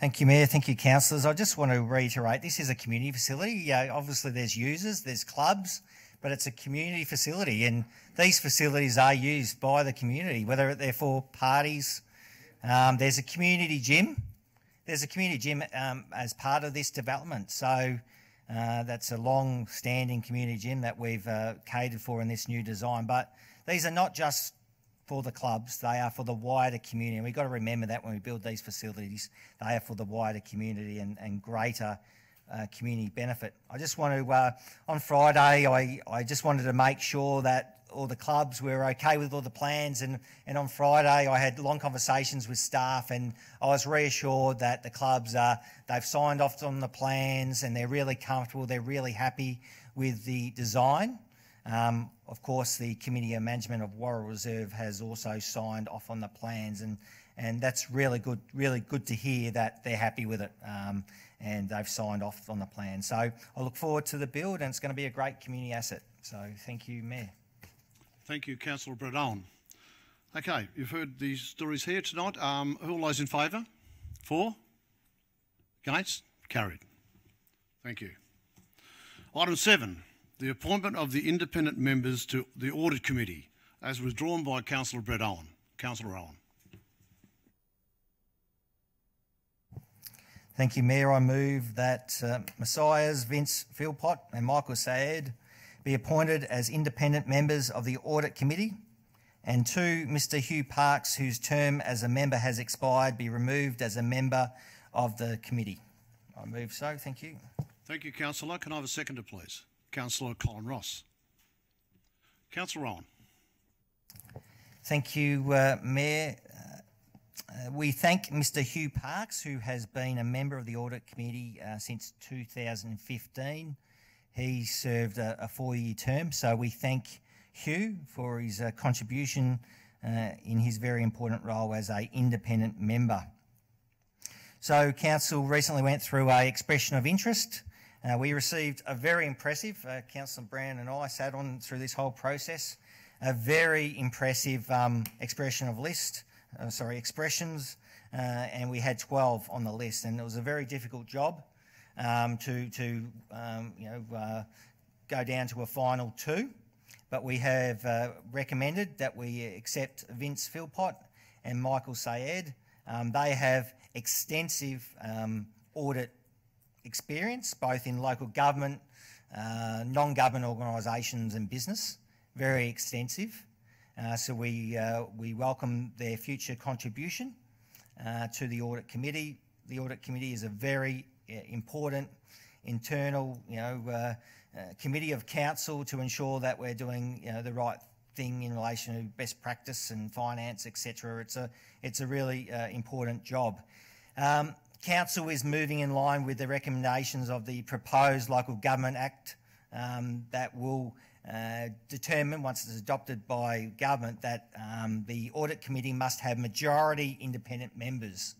Thank you, Mayor. Thank you, councillors. I just want to reiterate this is a community facility. Yeah, obviously, there's users, there's clubs, but it's a community facility, and these facilities are used by the community, whether they're for parties. Um, there's a community gym. There's a community gym um, as part of this development. So uh, that's a long standing community gym that we've uh, catered for in this new design. But these are not just for the clubs, they are for the wider community. And we've got to remember that when we build these facilities, they are for the wider community and, and greater uh, community benefit. I just want to, uh, on Friday, I, I just wanted to make sure that all the clubs were okay with all the plans. And, and on Friday, I had long conversations with staff and I was reassured that the clubs are, they've signed off on the plans and they're really comfortable, they're really happy with the design. Um, of course, the Committee of Management of Worrell Reserve has also signed off on the plans, and, and that's really good, really good to hear that they're happy with it um, and they've signed off on the plan. So I look forward to the build, and it's going to be a great community asset. So thank you, Mayor. Thank you, Councillor Brett Owen. Okay, you've heard these stories here tonight. Um, all those in favour? For? Against? Carried. Thank you. Item seven the appointment of the independent members to the Audit Committee, as withdrawn by Councillor Owen. Councillor Owen. Thank you, Mayor. I move that uh, Messiahs Vince Philpott and Michael Sayed be appointed as independent members of the Audit Committee, and two, Mr Hugh Parks, whose term as a member has expired, be removed as a member of the committee. I move so. Thank you. Thank you, Councillor. Can I have a seconder, please? Councillor Colin Ross. Councillor Owen. Thank you, uh, Mayor. Uh, we thank Mr Hugh Parks, who has been a member of the Audit Committee uh, since 2015. He served a, a four-year term, so we thank Hugh for his uh, contribution uh, in his very important role as a independent member. So Council recently went through a expression of interest uh, we received a very impressive, uh, Councillor Brown and I sat on through this whole process, a very impressive um, expression of list, uh, sorry, expressions, uh, and we had 12 on the list, and it was a very difficult job um, to, to um, you know, uh, go down to a final two, but we have uh, recommended that we accept Vince Philpott and Michael Sayed. Um, they have extensive um, audit experience, both in local government, uh, non-government organisations and business, very extensive. Uh, so we, uh, we welcome their future contribution uh, to the Audit Committee. The Audit Committee is a very uh, important internal you know, uh, committee of council to ensure that we're doing you know, the right thing in relation to best practice and finance, etc. It's a, it's a really important job. Um, Council is moving in line with the recommendations of the proposed Local Government Act um, that will uh, determine, once it's adopted by government, that um, the Audit Committee must have majority independent members.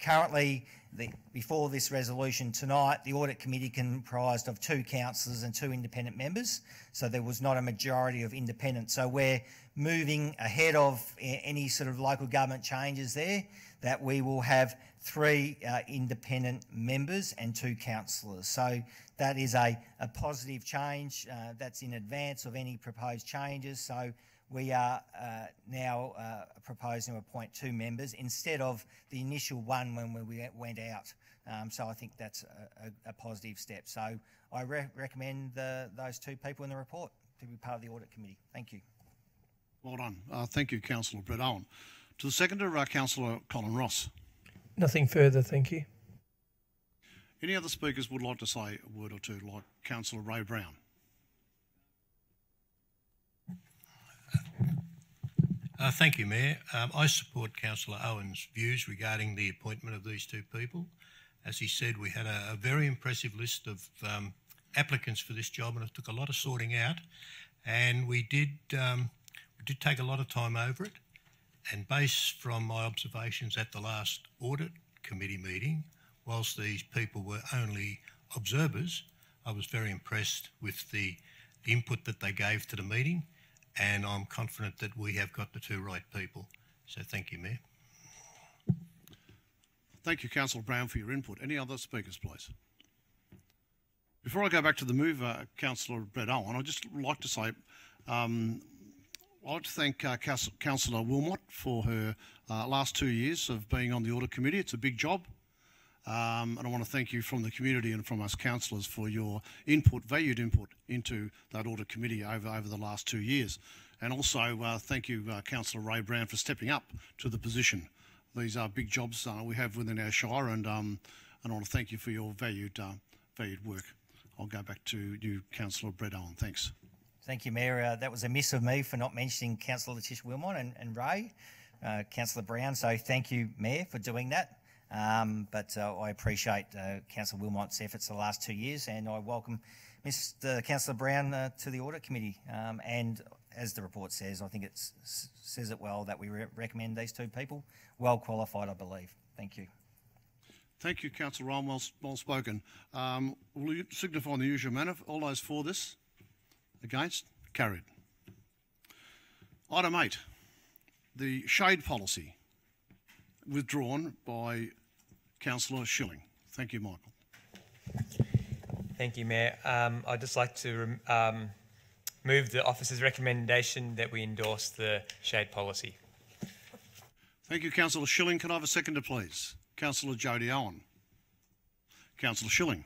Currently, the, before this resolution tonight, the Audit Committee comprised of two councillors and two independent members, so there was not a majority of independent. So we're moving ahead of any sort of local government changes there, that we will have three uh, independent members and two councillors. So that is a, a positive change. Uh, that's in advance of any proposed changes. So we are uh, now uh, proposing to appoint two members instead of the initial one when we went out. Um, so I think that's a, a, a positive step. So I re recommend the, those two people in the report to be part of the audit committee. Thank you. Well done. Uh, thank you, Councillor Brett Owen. To the seconder, uh, Councillor Colin Ross. Nothing further, thank you. Any other speakers would like to say a word or two, like Councillor Ray Brown? Uh, thank you, Mayor. Um, I support Councillor Owen's views regarding the appointment of these two people. As he said, we had a, a very impressive list of um, applicants for this job, and it took a lot of sorting out. And we did um, we did take a lot of time over it. And based from my observations at the last audit committee meeting, whilst these people were only observers, I was very impressed with the, the input that they gave to the meeting, and I'm confident that we have got the two right people. So thank you, Mayor. Thank you, Councillor Brown, for your input. Any other speakers, please? Before I go back to the mover, Councillor Brett Owen, I'd just like to say um, I'd like to thank uh, Councillor Wilmot for her uh, last two years of being on the Audit Committee. It's a big job. Um, and I want to thank you from the community and from us councillors for your input, valued input into that audit committee over, over the last two years. And also uh, thank you, uh, Councillor Ray Brown, for stepping up to the position. These are big jobs uh, we have within our shire, and, um, and I want to thank you for your valued, uh, valued work. I'll go back to you, Councillor Brett Owen. Thanks. Thank you, Mayor. Uh, that was a miss of me for not mentioning Councillor Letitia Wilmot and, and Ray, uh, Councillor Brown. So thank you, Mayor, for doing that. Um, but uh, I appreciate uh, Councillor Wilmot's efforts the last two years, and I welcome Mr. Councillor Brown uh, to the Audit Committee. Um, and as the report says, I think it says it well that we re recommend these two people. Well qualified, I believe. Thank you. Thank you, Councillor Ryan. Well, well spoken. Um, will you signify in the usual manner? All those for this? Against? Carried. Item 8. The shade policy withdrawn by Councillor Schilling. Thank you, Michael. Thank you, Mayor. Um, I'd just like to um, move the officer's recommendation that we endorse the shade policy. Thank you, Councillor Schilling. Can I have a seconder, please? Councillor Jodie Owen. Councillor Schilling.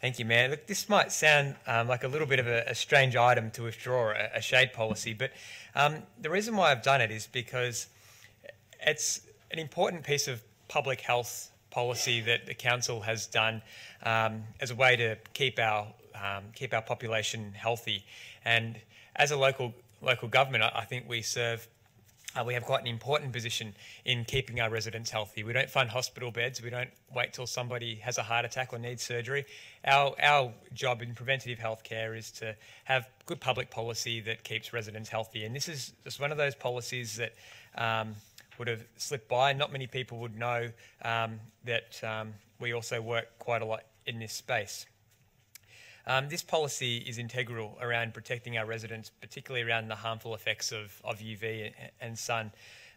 Thank you, Mayor. Look, this might sound um, like a little bit of a, a strange item to withdraw a, a shade policy, but um, the reason why I've done it is because it's an important piece of public health policy that the council has done um, as a way to keep our um, keep our population healthy. And as a local local government, I, I think we serve. Uh, we have quite an important position in keeping our residents healthy. We don't fund hospital beds. We don't wait till somebody has a heart attack or needs surgery. Our, our job in preventative health care is to have good public policy that keeps residents healthy. And this is just one of those policies that um, would have slipped by. Not many people would know um, that um, we also work quite a lot in this space. Um, this policy is integral around protecting our residents, particularly around the harmful effects of, of UV and sun.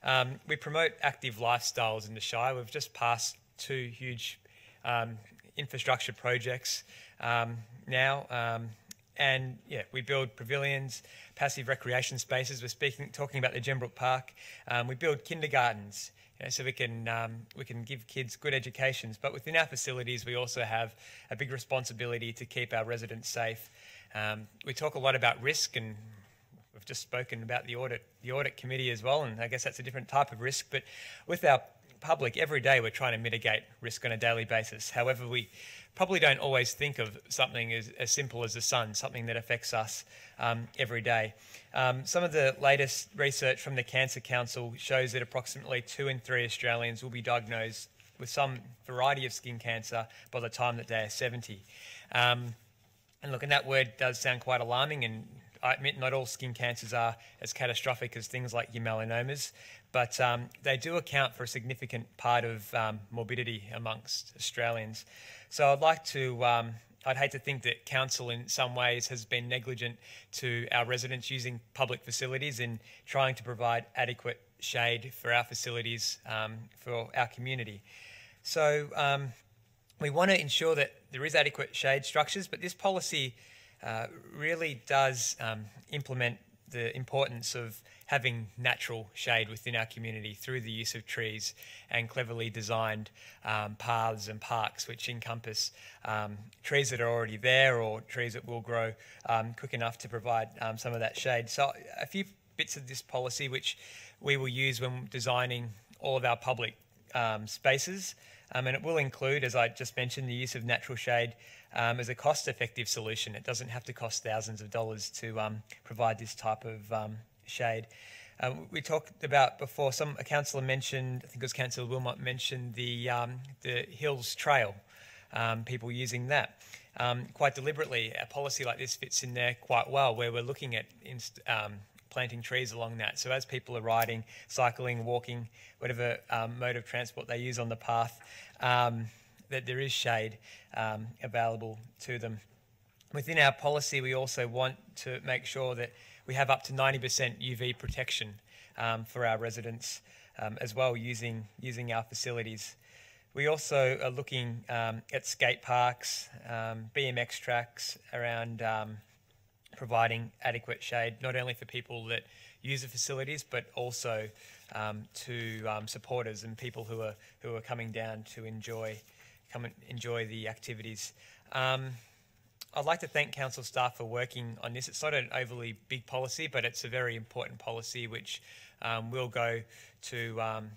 Um, we promote active lifestyles in the Shire. We've just passed two huge um, infrastructure projects um, now. And yeah, we build pavilions, passive recreation spaces. We're speaking, talking about the Gembrook Park. Um, we build kindergartens, you know, so we can um, we can give kids good educations. But within our facilities, we also have a big responsibility to keep our residents safe. Um, we talk a lot about risk, and we've just spoken about the audit the audit committee as well. And I guess that's a different type of risk. But with our public, every day we're trying to mitigate risk on a daily basis. However, we probably don't always think of something as, as simple as the sun, something that affects us um, every day. Um, some of the latest research from the Cancer Council shows that approximately two in three Australians will be diagnosed with some variety of skin cancer by the time that they are 70. Um, and look, and that word does sound quite alarming, and I admit not all skin cancers are as catastrophic as things like your melanomas, but um, they do account for a significant part of um, morbidity amongst Australians. So I'd like to, um, I'd hate to think that council in some ways has been negligent to our residents using public facilities in trying to provide adequate shade for our facilities um, for our community. So um, we want to ensure that there is adequate shade structures, but this policy uh, really does um, implement the importance of having natural shade within our community through the use of trees and cleverly designed um, paths and parks which encompass um, trees that are already there or trees that will grow um, quick enough to provide um, some of that shade. So a few bits of this policy which we will use when designing all of our public um, spaces um, and it will include, as I just mentioned, the use of natural shade um, as a cost effective solution. It doesn't have to cost thousands of dollars to um, provide this type of um, shade. Uh, we talked about before. Some a councillor mentioned, I think it was Councillor Wilmot mentioned the um, the Hills Trail. Um, people using that um, quite deliberately. A policy like this fits in there quite well, where we're looking at um, planting trees along that. So as people are riding, cycling, walking, whatever um, mode of transport they use on the path, um, that there is shade um, available to them. Within our policy, we also want to make sure that we have up to 90% UV protection um, for our residents um, as well using, using our facilities. We also are looking um, at skate parks, um, BMX tracks around providing adequate shade, not only for people that use the facilities, but also um, to um, supporters and people who are who are coming down to enjoy come and enjoy the activities. Um, I'd like to thank council staff for working on this. It's not an overly big policy, but it's a very important policy which um, will go to um,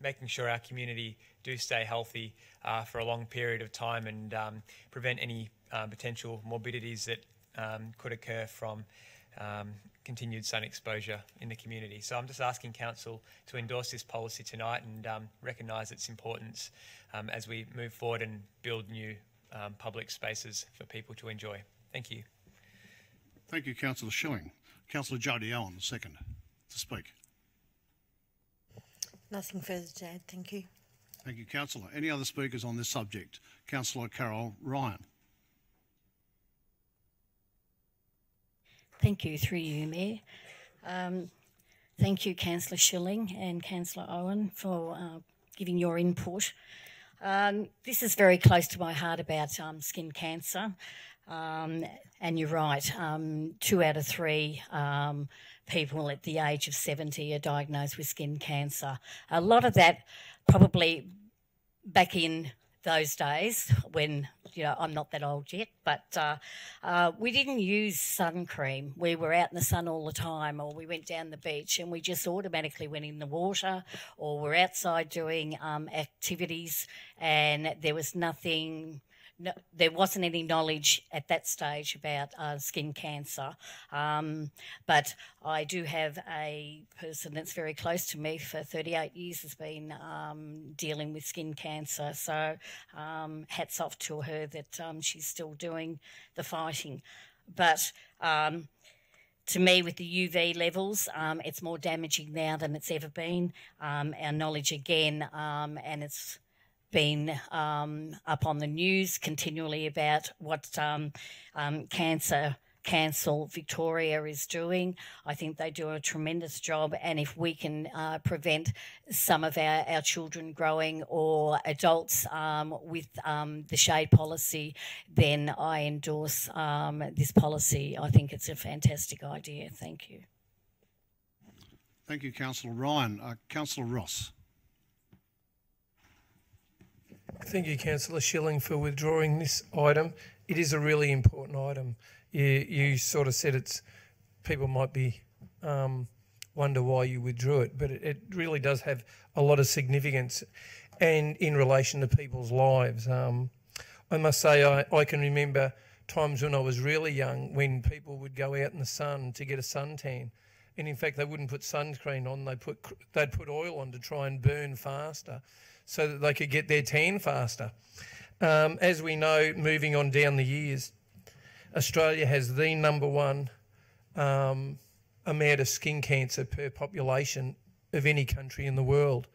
making sure our community do stay healthy uh, for a long period of time and um, prevent any uh, potential morbidities that um, could occur from um, continued sun exposure in the community. So I'm just asking council to endorse this policy tonight and um, recognise its importance um, as we move forward and build new um, public spaces for people to enjoy. Thank you. Thank you, Councillor Schilling. Councillor Jodie Owen, the second to speak. Nothing further to add, thank you. Thank you, Councillor. Any other speakers on this subject? Councillor Carol Ryan. Thank you, through you, Mayor. Um, thank you, Councillor Schilling and Councillor Owen, for uh, giving your input. Um, this is very close to my heart about um, skin cancer. Um, and you're right, um, two out of three um, people at the age of 70 are diagnosed with skin cancer. A lot of that probably back in those days when you know I'm not that old yet, but uh, uh, we didn't use sun cream. We were out in the sun all the time, or we went down the beach and we just automatically went in the water, or we're outside doing um, activities, and there was nothing no, there wasn't any knowledge at that stage about uh, skin cancer. Um, but I do have a person that's very close to me for 38 years has been um, dealing with skin cancer. So um, hats off to her that um, she's still doing the fighting. But um, to me, with the UV levels, um, it's more damaging now than it's ever been. our knowledge again, and it's been um, up on the news continually about what um, um, cancer Council Victoria is doing. I think they do a tremendous job, and if we can uh, prevent some of our, our children growing or adults um, with um, the shade policy, then I endorse um, this policy. I think it's a fantastic idea. Thank you. Thank you, Councillor Ryan. Uh, Councillor Ross. Thank you, Councillor Schilling, for withdrawing this item. It is a really important item. You, you sort of said it's people might be um, wonder why you withdrew it, but it, it, really does have a lot of significance, and in relation to people's lives. Um, I must say, I, I can remember times when I was really young when people would go out in the sun to get a suntan. And in fact, they wouldn't put sunscreen on; they'd put they'd put oil on to try and burn faster so that they could get their tan faster. Um, as we know, moving on down the years, Australia has the number one um, amount of skin cancer per population of any country in the world.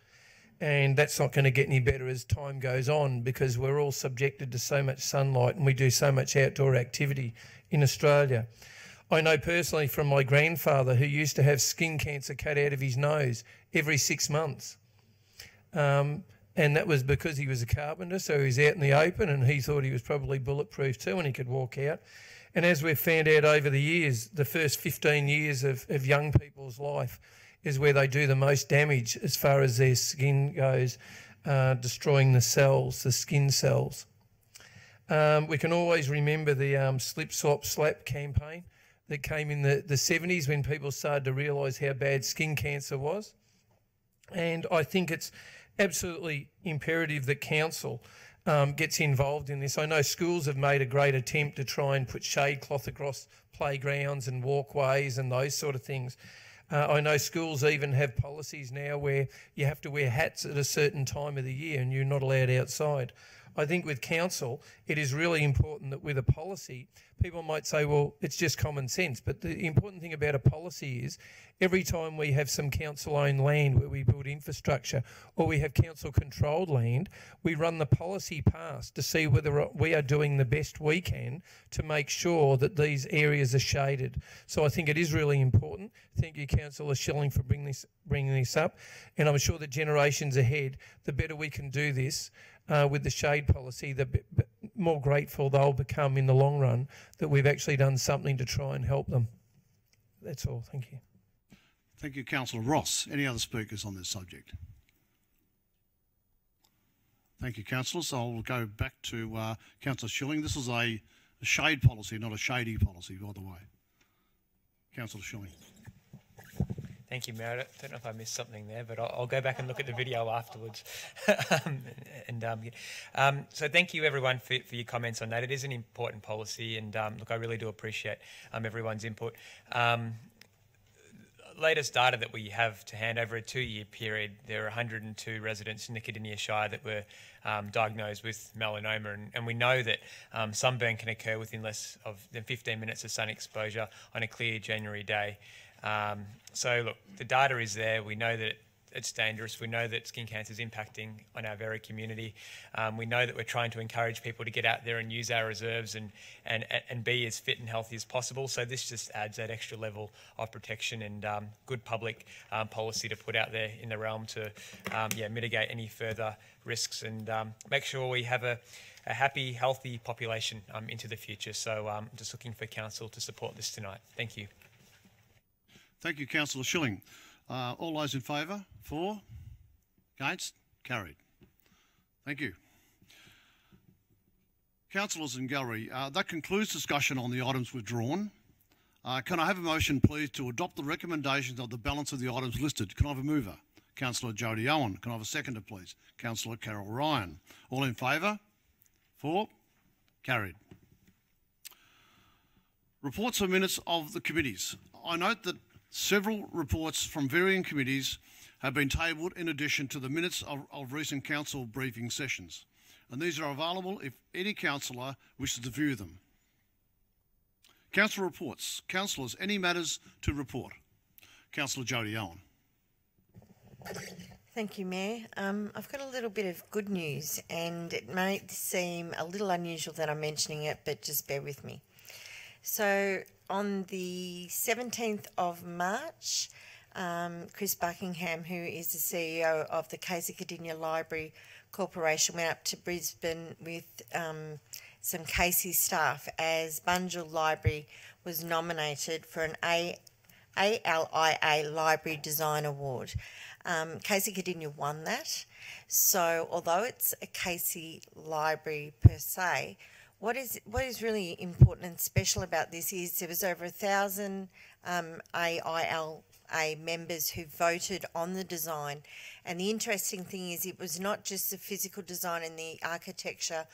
And that's not going to get any better as time goes on because we're all subjected to so much sunlight and we do so much outdoor activity in Australia. I know personally from my grandfather who used to have skin cancer cut out of his nose every six months. Um, and that was because he was a carpenter, so he was out in the open, and he thought he was probably bulletproof too, and he could walk out. And as we've found out over the years, the first 15 years of, of young people's life is where they do the most damage as far as their skin goes, uh, destroying the cells, the skin cells. Um, we can always remember the um, slip, slop, slap campaign that came in the, the 70s when people started to realise how bad skin cancer was. And I think it's absolutely imperative that council um, gets involved in this. I know schools have made a great attempt to try and put shade cloth across playgrounds and walkways and those sort of things. Uh, I know schools even have policies now where you have to wear hats at a certain time of the year and you're not allowed outside. I think with council, it is really important that with a policy, people might say, well, it's just common sense. But the important thing about a policy is every time we have some council owned land where we build infrastructure or we have council controlled land, we run the policy past to see whether we are doing the best we can to make sure that these areas are shaded. So I think it is really important. Thank you, Councillor Schilling, for bringing this, bringing this up. And I'm sure that generations ahead, the better we can do this uh, with the shade policy, the b- b- more grateful they'll become in the long run that we've actually done something to try and help them. That's all. Thank you. Thank you, Councillor Ross. Any other speakers on this subject? Thank you, councillors. I'll go back to uh, Councillor Schilling. This is a, a shade policy, not a shady policy, by the way. Councillor Schilling. Thank you, Mayor. I don't know if I missed something there, but I'll, I'll go back and look at the video afterwards. um, and um, um, so, thank you everyone for, for, your comments on that. It is an important policy, and um, look, I really do appreciate um, everyone's input. Um, latest data that we have to hand over a two-year period, there are 102 residents in the Shire that were diagnosed with melanoma, and, and we know that sunburn can occur within less of than 15 minutes of sun exposure on a clear January day. Um, so, look, the data is there. We know that it's dangerous. We know that skin cancer is impacting on our very community. Um, we know that we're trying to encourage people to get out there and use our reserves and, and, and be as fit and healthy as possible. So this just adds that extra level of protection and um, good public um, policy to put out there in the realm to um, yeah, mitigate any further risks and um, make sure we have a, a happy, healthy population um, into the future. So I'm just looking for council to support this tonight. Thank you. Thank you, Councillor Schilling. Uh, all those in favour? For? Against? Carried. Thank you. Councillors in gallery, uh, that concludes discussion on the items withdrawn. Uh, can I have a motion, please, to adopt the recommendations of the balance of the items listed? Can I have a mover? Councillor Jodie Owen. Can I have a seconder, please? Councillor Carol Ryan. All in favour? For? Carried. Reports and minutes of the committees. I note that Several reports from varying committees have been tabled in addition to the minutes of, of recent council briefing sessions, and these are available if any councillor wishes to view them. Council reports. Councillors, any matters to report? Councillor Jodie Owen. Thank you, Mayor. Um, I've got a little bit of good news, and it may seem a little unusual that I'm mentioning it, but just bear with me. So, on the 17th of March, um, Chris Buckingham, who is the CEO of the Casey Cardinia Library Corporation, went up to Brisbane with um, some Casey staff as Bunjil Library was nominated for an A- ALIA Library Design Award. Um, Casey Cardinia won that. So, although it's a Casey library per se, what is what is really important and special about this is there was over a thousand um, ALIA members who voted on the design, and the interesting thing is it was not just the physical design and the architecture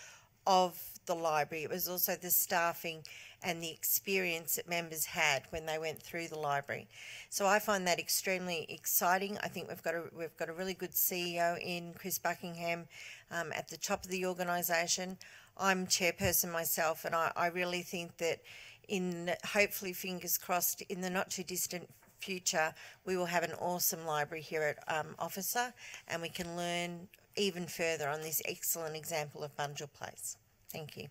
of the library; it was also the staffing and the experience that members had when they went through the library. So I find that extremely exciting. I think we've got a we've got a really good CEO in Chris Buckingham um, at the top of the organisation. I'm chairperson myself, and I, I really think that in hopefully, fingers crossed, in the not too distant future, we will have an awesome library here at um, Officer, and we can learn even further on this excellent example of Bunjil Place. Thank you.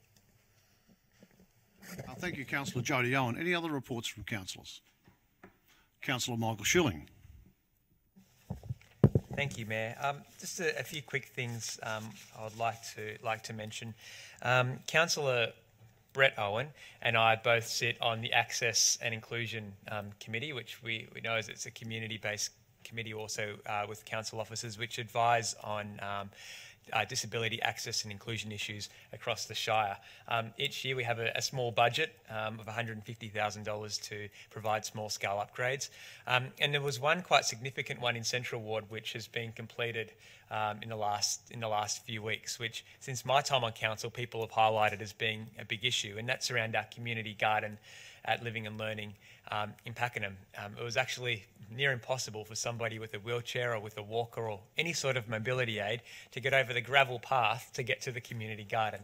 Uh, thank you, Councillor Jodie Owen. Any other reports from councillors? Councillor Michael Schilling. Thank you, Mayor. Um, just a, a, few quick things um, I would like to like to mention. Um, Councillor Brett Owen and I both sit on the Access and Inclusion um, Committee, which we, we know is it's a community-based committee also uh, with council officers, which advise on um, uh, disability access and inclusion issues across the Shire. Um, each year we have a, a small budget um, of $150,000 to provide small scale upgrades. Um, and there was one quite significant one in Central Ward which has been completed um, in, the last, in the last few weeks, which since my time on council people have highlighted as being a big issue, and that's around our community garden at Living and Learning um, in Pakenham. Um, it was actually near impossible for somebody with a wheelchair or with a walker or any sort of mobility aid to get over the gravel path to get to the community garden.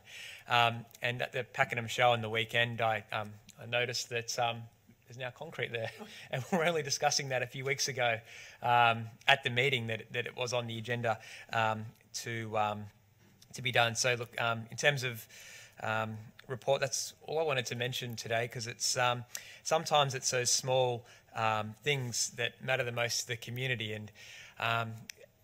Um, and at the Pakenham show on the weekend, I, um, I noticed that um, there's now concrete there. And we are only discussing that a few weeks ago um, at the meeting that, that it was on the agenda to, to be done. So, look, in terms of um, report, that's all I wanted to mention today because it's um, sometimes it's those small things that matter the most to the community. And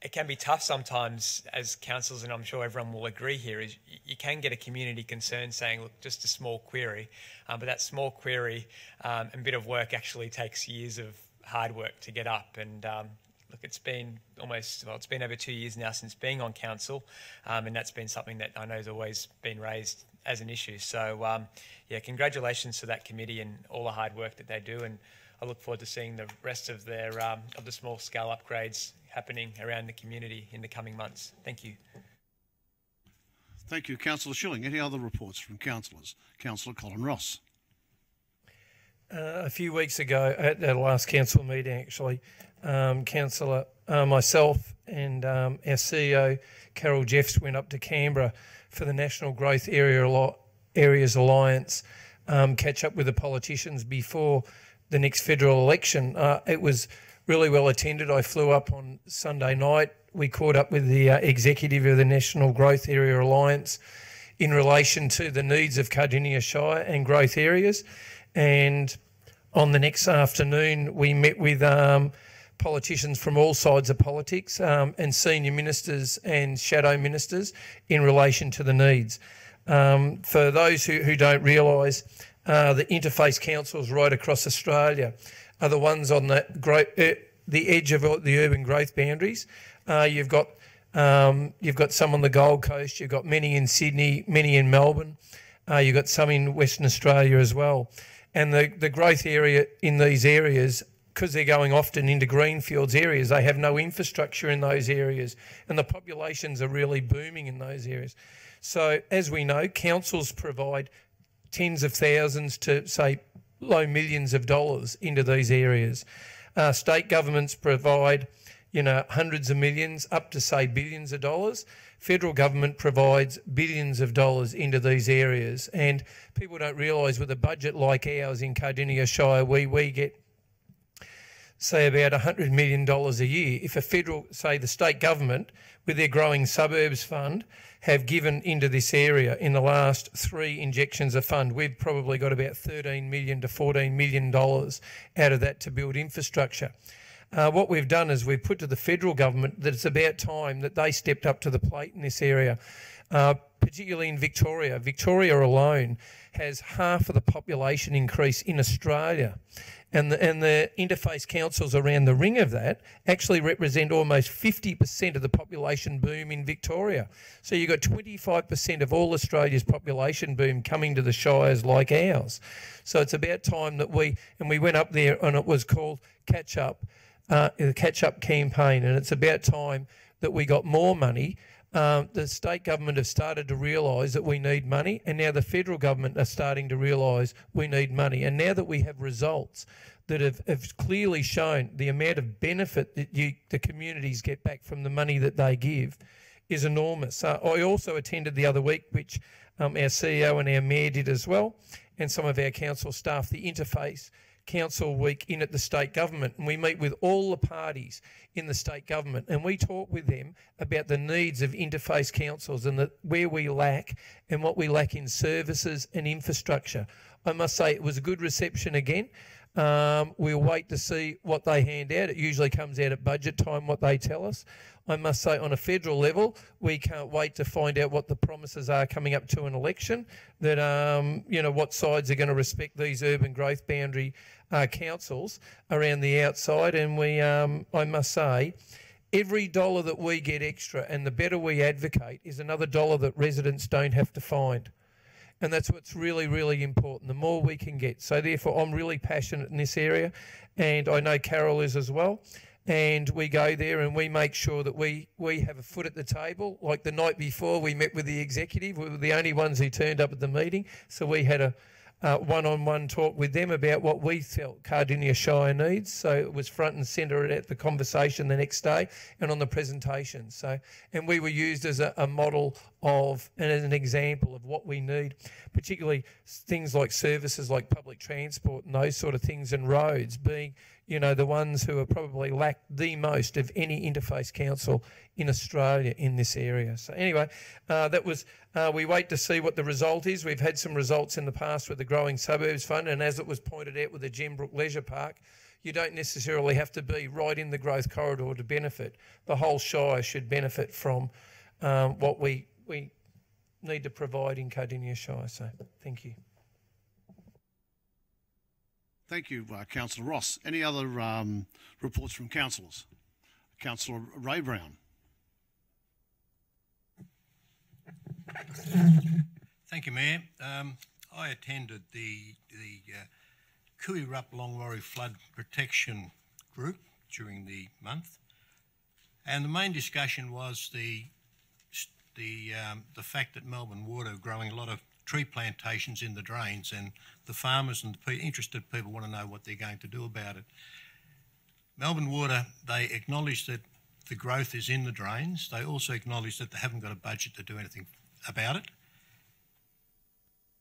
it can be tough sometimes as councils, and I'm sure everyone will agree here, is you can get a community concern saying, look, just a small query. Um, but that small query um, and bit of work actually takes years of hard work to get up. And um, look, it's been almost, well, it's been over two years now since being on council. Um, and that's been something that I know has always been raised as an issue. So, um, yeah, congratulations to that committee and all the hard work that they do. And I look forward to seeing the rest of their um, of the small scale upgrades happening around the community in the coming months. Thank you. Thank you, Councillor Schilling. Any other reports from councillors? Councillor Colin Ross. Uh, a few weeks ago, at our last council meeting, actually, um, Councillor, uh, myself, and um, our CEO, Carol Jeffs, went up to Canberra for the National Growth Area Areas Alliance, um, catch up with the politicians before the next federal election. Uh, it was really well attended. I flew up on Sunday night. We caught up with the uh, executive of the National Growth Area Alliance in relation to the needs of Cardinia Shire and growth areas. And on the next afternoon, we met with um, politicians from all sides of politics um, and senior ministers and shadow ministers in relation to the needs. Um, for those who, who don't realise, uh, the interface councils right across Australia are the ones on the uh, the edge of the urban growth boundaries. Uh, you've got um, you've got some on the Gold Coast. You've got many in Sydney, many in Melbourne. Uh, you've got some in Western Australia as well. And the, the growth area in these areas, because they're going often into greenfields areas, they have no infrastructure in those areas, and the populations are really booming in those areas. So, as we know, councils provide tens of thousands to say low millions of dollars into these areas. Uh, state governments provide, you know, hundreds of millions up to say billions of dollars. Federal government provides billions of dollars into these areas, and people don't realise with a budget like ours in Cardinia Shire, we we get say about $100 million a year. If a federal, say the state government, with their growing suburbs fund, have given into this area in the last three injections of fund. We've probably got about 13 million to 14 million dollars out of that to build infrastructure. Uh, what we've done is we've put to the federal government that it's about time that they stepped up to the plate in this area, uh, particularly in Victoria. Victoria alone has half of the population increase in Australia and the, and the interface councils around the ring of that actually represent almost 50% of the population boom in Victoria. So you've got 25% of all Australia's population boom coming to the shires like ours. So it's about time that we, and we went up there and it was called Catch Up, uh, the Catch Up campaign, and it's about time that we got more money um, the state government have started to realise that we need money, and now the federal government are starting to realise we need money. And now that we have results that have, have clearly shown the amount of benefit that you, the communities get back from the money that they give is enormous. Uh, I also attended the other week, which um, our CEO and our mayor did as well, and some of our council staff, the interface council week in at the state government and we meet with all the parties in the state government and we talk with them about the needs of interface councils and the, where we lack and what we lack in services and infrastructure. I must say it was a good reception again. Um, we'll wait to see what they hand out. It usually comes out at budget time, what they tell us. I must say, on a federal level, we can't wait to find out what the promises are coming up to an election. That um, you know what sides are going to respect these urban growth boundary uh, councils around the outside. And we, um, I must say, every dollar that we get extra, and the better we advocate, is another dollar that residents don't have to find. And that's what's really, really important. The more we can get. So therefore, I'm really passionate in this area, and I know Carol is as well and we go there and we make sure that we, we have a foot at the table. Like the night before, we met with the executive. We were the only ones who turned up at the meeting, so we had a, uh, one-on-one talk with them about what we felt Cardinia Shire needs. So it was front and centre at the conversation the next day and on the presentation. So, and we were used as a, a model of and as an example of what we need, particularly things like services like public transport and those sort of things and roads being you know, the ones who are probably lacked the most of any interface council in Australia in this area. So anyway, uh, that was, uh, we wait to see what the result is. We've had some results in the past with the Growing Suburbs Fund, and as it was pointed out with the Gembrook Leisure Park, you don't necessarily have to be right in the growth corridor to benefit. The whole Shire should benefit from um, what we, we need to provide in Cardinia Shire. So thank you. Thank you, uh, Councillor Ross. Any other um, reports from councillors? Councillor Ray Brown. Thank you, Mayor. Um, I attended the the uh, Koo Wee Rup Longwarry Flood Protection Group during the month, and the main discussion was the the um, the fact that Melbourne Water are growing a lot of tree plantations in the drains, and the farmers and the interested people want to know what they're going to do about it. Melbourne Water, they acknowledge that the growth is in the drains. They also acknowledge that they haven't got a budget to do anything about it.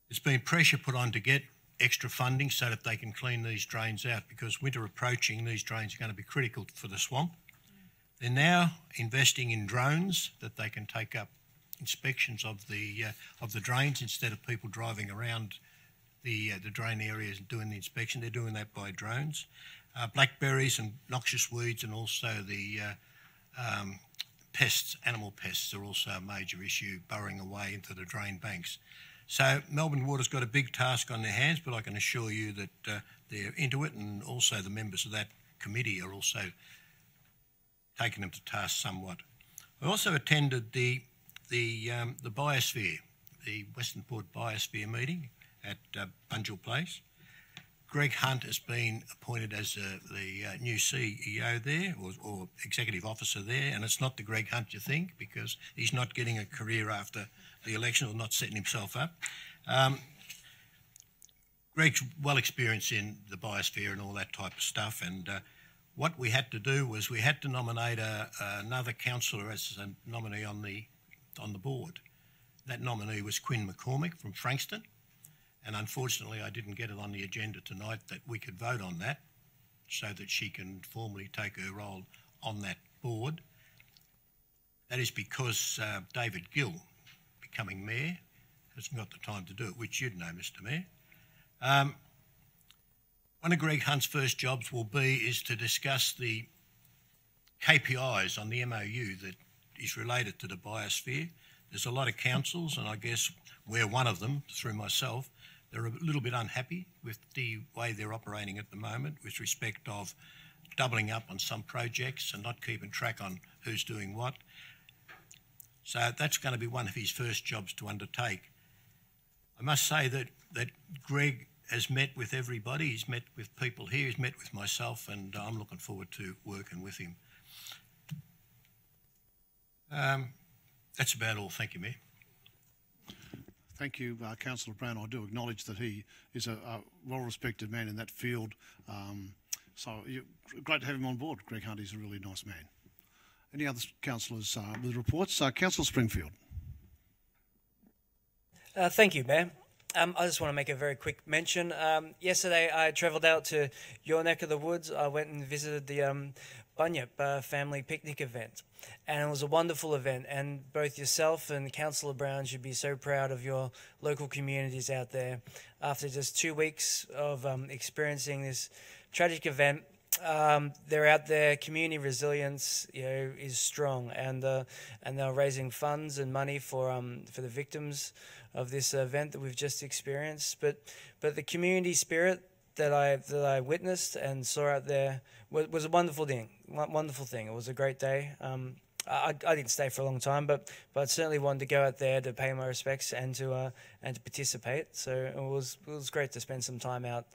There's been pressure put on to get extra funding so that they can clean these drains out because winter approaching, these drains are going to be critical for the swamp. They're now investing in drones that they can take up inspections of the uh, of the drains instead of people driving around the uh, the drain areas and doing the inspection. They're doing that by drones. Uh, blackberries and noxious weeds, and also the uh, um, pests, animal pests, are also a major issue burrowing away into the drain banks. So Melbourne Water's got a big task on their hands, but I can assure you that uh, they're into it, and also the members of that committee are also taking them to task somewhat. I also attended the the um, the biosphere, the Western Port Biosphere meeting at uh, Bunjil Place. Greg Hunt has been appointed as uh, the uh, new CEO there or, or, executive officer there, and it's not the Greg Hunt you think because he's not getting a career after the election or not setting himself up. Um, Greg's well experienced in the biosphere and all that type of stuff, and uh, what we had to do was we had to nominate a, another councillor as a nominee on the on the board. That nominee was Quinn McCormack from Frankston, and unfortunately, I didn't get it on the agenda tonight that we could vote on that so that she can formally take her role on that board. That is because uh, David Gill, becoming mayor, hasn't got the time to do it, which you'd know, Mr. Mayor. Um, one of Greg Hunt's first jobs will be is to discuss the KPIs on the MOU that is related to the biosphere. There's a lot of councils, and I guess we're one of them through myself. They're a little bit unhappy with the way they're operating at the moment with respect of doubling up on some projects and not keeping track on who's doing what. So that's going to be one of his first jobs to undertake. I must say that, that Greg has met with everybody. He's met with people here. He's met with myself, and I'm looking forward to working with him. Um, that's about all. Thank you, Mayor. Thank you, uh, Councillor Brown. I do acknowledge that he is a, a well-respected man in that field. Um, so you, great to have him on board. Greg Hunt is a really nice man. Any other councillors uh, with reports? Uh, Councillor Springfield. Uh, thank you, Mayor. Um, I just want to make a very quick mention. Um, yesterday, I travelled out to your neck of the woods. I went and visited the um, Bunyip uh, family picnic event. And it was a wonderful event. And both yourself and Councillor Brown should be so proud of your local communities out there. After just two weeks of um, experiencing this tragic event, um, they're out there. Community resilience, you know, is strong, and uh, and they're raising funds and money for um for the victims of this event that we've just experienced. But but the community spirit that I that I witnessed and saw out there was, was a wonderful thing. Wonderful thing. It was a great day. Um, I, I didn't stay for a long time, but but certainly wanted to go out there to pay my respects and to uh, and to participate. So it was it was great to spend some time out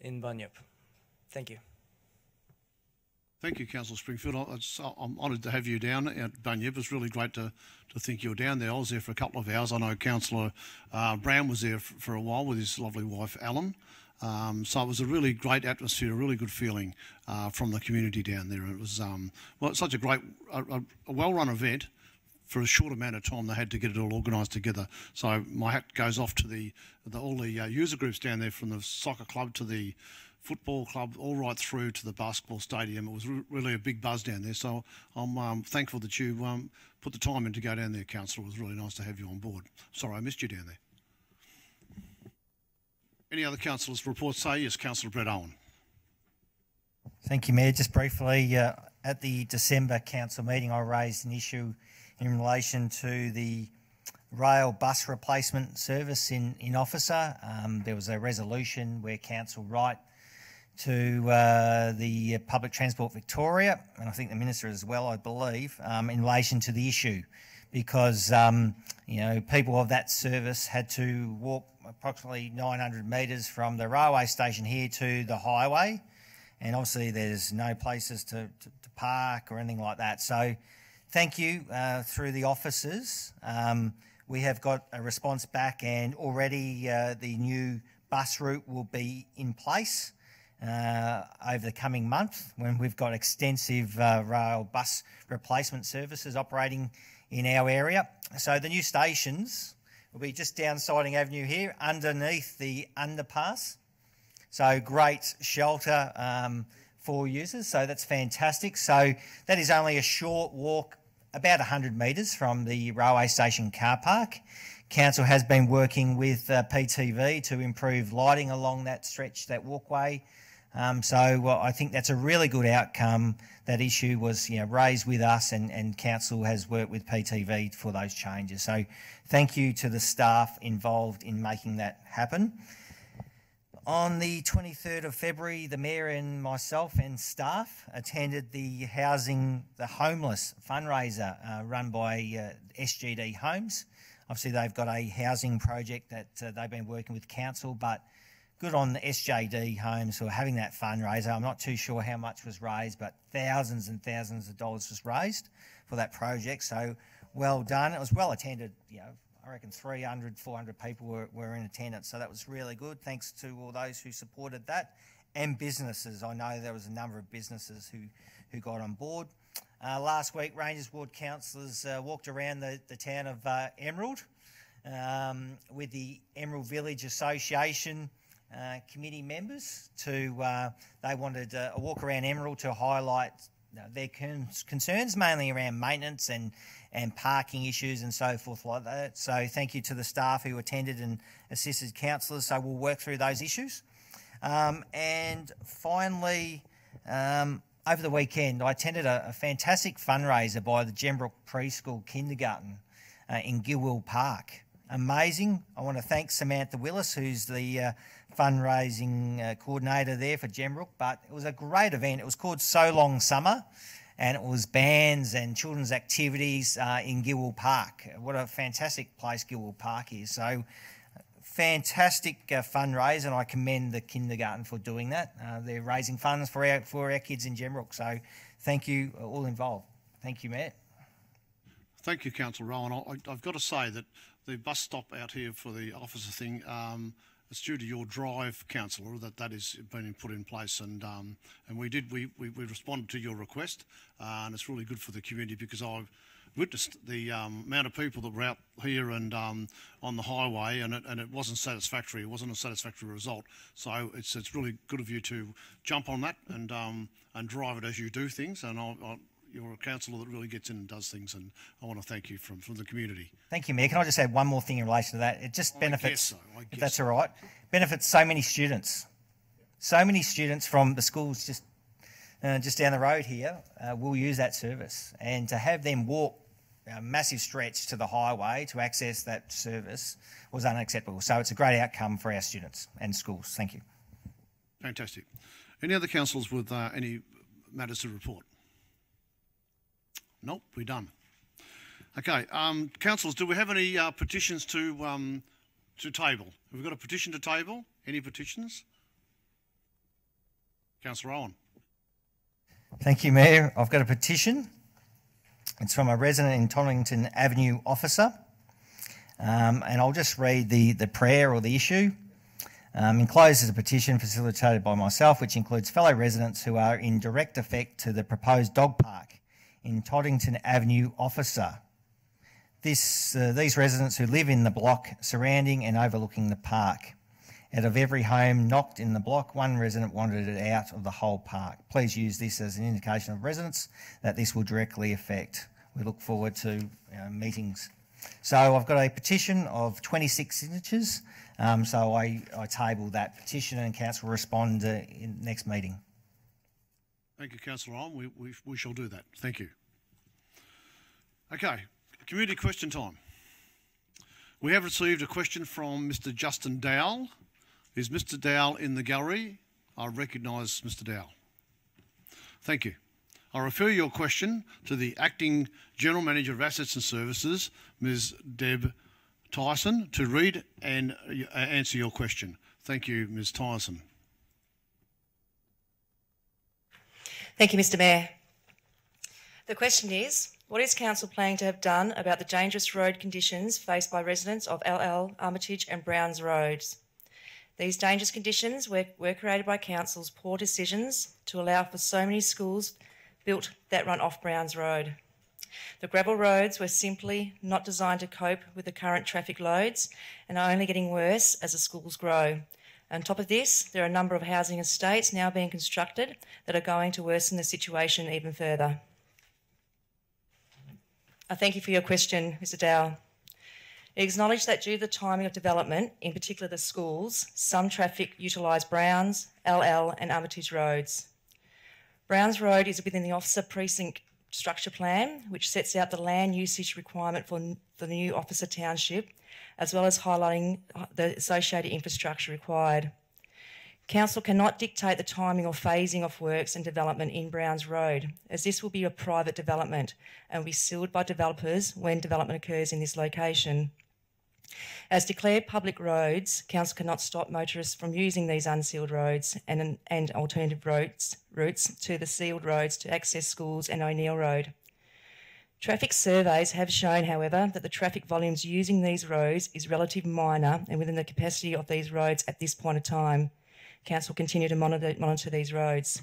in Bunyip. Thank you. Thank you, Councillor Springfield. I- it's- I'm honoured to have you down at Bunyip. It was really great to, to think you were down there. I was there for a couple of hours. I know Councillor uh, Brown was there f- for a while with his lovely wife, Alan. Um, so it was a really great atmosphere, a really good feeling uh, from the community down there. It was um, well, such a great, a, a, a well-run event for a short amount of time. They had to get it all organised together. So my hat goes off to the, the all the uh, user groups down there, from the soccer club to the football club, all right through to the basketball stadium. It was re- really a big buzz down there. So I'm um, thankful that you um, put the time in to go down there, Councillor. It was really nice to have you on board. Sorry, I missed you down there. Any other councillors' reports? Say yes, Councillor Brett Owen. Thank you, Mayor. Just briefly, uh, at the December council meeting, I raised an issue in relation to the rail bus replacement service in, in Officer. Um, there was a resolution where council write to uh, the Public Transport Victoria, and I think the Minister as well, I believe, um, in relation to the issue. Because, um, you know, people of that service had to walk approximately 900 metres from the railway station here to the highway and obviously there's no places to, to, to park or anything like that. So, thank you uh, through the officers. Um, we have got a response back, and already uh, the new bus route will be in place uh, over the coming month when we've got extensive uh, rail bus replacement services operating in our area. So, the new stations will be just down Siding Avenue here underneath the underpass. So great shelter um, for users. So that's fantastic. So that is only a short walk, about 100 metres from the railway station car park. Council has been working with uh, PTV to improve lighting along that stretch, that walkway. Um, so well, I think that's a really good outcome. That issue was you know, raised with us, and, and council has worked with PTV for those changes. So thank you to the staff involved in making that happen. On the 23rd of February, the Mayor and myself and staff attended the Housing the Homeless fundraiser uh, run by uh, SJD Homes. Obviously, they've got a housing project that uh, they've been working with council, but good on the SJD Homes for having that fundraiser. I'm not too sure how much was raised, but thousands and thousands of dollars was raised for that project. So well done. It was well attended, you know, I reckon 300, 400 people were, were in attendance. So that was really good. Thanks to all those who supported that and businesses. I know there was a number of businesses who, who got on board. Uh, last week, Rangers Ward councillors uh, walked around the, the town of uh, Emerald um, with the Emerald Village Association uh, committee members to, uh, they wanted uh, a walk around Emerald to highlight their concerns mainly around maintenance and, and parking issues and so forth like that. So thank you to the staff who attended and assisted councillors. So we'll work through those issues. Um, and finally, um, over the weekend, I attended a, a, fantastic fundraiser by the Gembrook Preschool Kindergarten uh, in Gilwell Park. Amazing. I want to thank Samantha Willis, who's the uh, fundraising uh, coordinator there for Gembrook. But it was a great event. It was called So Long Summer, and it was bands and children's activities uh, in Gilwell Park. What a fantastic place Gilwell Park is. So fantastic uh, fundraiser, and I commend the kindergarten for doing that. Uh, they're raising funds for our for our kids in Gembrook. So thank you all involved. Thank you, Matt. Thank you, Councillor Rowan. I, have got to say that the bus stop out here for the officer thing. Um, it's due to your drive, councillor, that that is being put in place, and um, and we did we, we, we responded to your request, uh, and it's really good for the community because I've witnessed the um, amount of people that were out here and um, on the highway, and it, and it wasn't satisfactory. It wasn't a satisfactory result. So it's it's really good of you to jump on that and um, and drive it as you do things, and I'll, I'll you're a councillor that really gets in and does things, and I want to thank you from, from the community. Thank you, Mayor. Can I just add one more thing in relation to that? It just benefits, so. if that's all right, benefits so many students. So many students from the schools just uh, just down the road here uh, will use that service, and to have them walk a massive stretch to the highway to access that service was unacceptable. So it's a great outcome for our students and schools. Thank you. Fantastic. Any other councillors with uh, any matters to report? Nope, we're done. Okay, um, councillors, do we have any uh, petitions to um, to table? Have we got a petition to table? Any petitions? Councillor Owen. Thank you, Mayor. I've got a petition. It's from a resident in Toddington Avenue officer. Um, and I'll just read the, the prayer or the issue. Um, enclosed is a petition facilitated by myself, which includes fellow residents who are in direct effect to the proposed dog park in Toddington Avenue officer. This, uh, these residents who live in the block surrounding and overlooking the park. Out of every home knocked in the block, one resident wanted it out of the whole park. Please use this as an indication of residents that this will directly affect. We look forward to uh, meetings. So I've got a petition of 26 signatures. Um, so I, I table that petition and council will respond uh, in next meeting. Thank you, Councillor Owen. We, we, we shall do that. Thank you. Okay, community question time. We have received a question from Mr. Justin Dowell. Is Mr. Dowell in the gallery? I recognise Mr. Dowell. Thank you. I refer your question to the Acting General Manager of Assets and Services, Ms. Deb Tyson, to read and uh, answer your question. Thank you, Ms. Tyson. Thank you, Mr Mayor. The question is, what is Council planning to have done about the dangerous road conditions faced by residents of LL, Armitage and Browns Roads? These dangerous conditions were, were created by Council's poor decisions to allow for so many schools built that run off Browns Road. The gravel roads were simply not designed to cope with the current traffic loads and are only getting worse as the schools grow. On top of this, there are a number of housing estates now being constructed that are going to worsen the situation even further. I thank you for your question, Mr Dow. Acknowledge that due to the timing of development, in particular the schools, some traffic utilise Browns, LL and Armitage roads. Browns Road is within the officer precinct structure plan, which sets out the land usage requirement for the new officer township, as well as highlighting the associated infrastructure required. Council cannot dictate the timing or phasing of works and development in Browns Road, as this will be a private development and will be sealed by developers when development occurs in this location. As declared public roads, Council cannot stop motorists from using these unsealed roads and, and alternative routes, routes to the sealed roads to access schools and O'Neill Road. Traffic surveys have shown, however, that the traffic volumes using these roads is relatively minor and within the capacity of these roads at this point of time. Council continue to monitor, monitor these roads.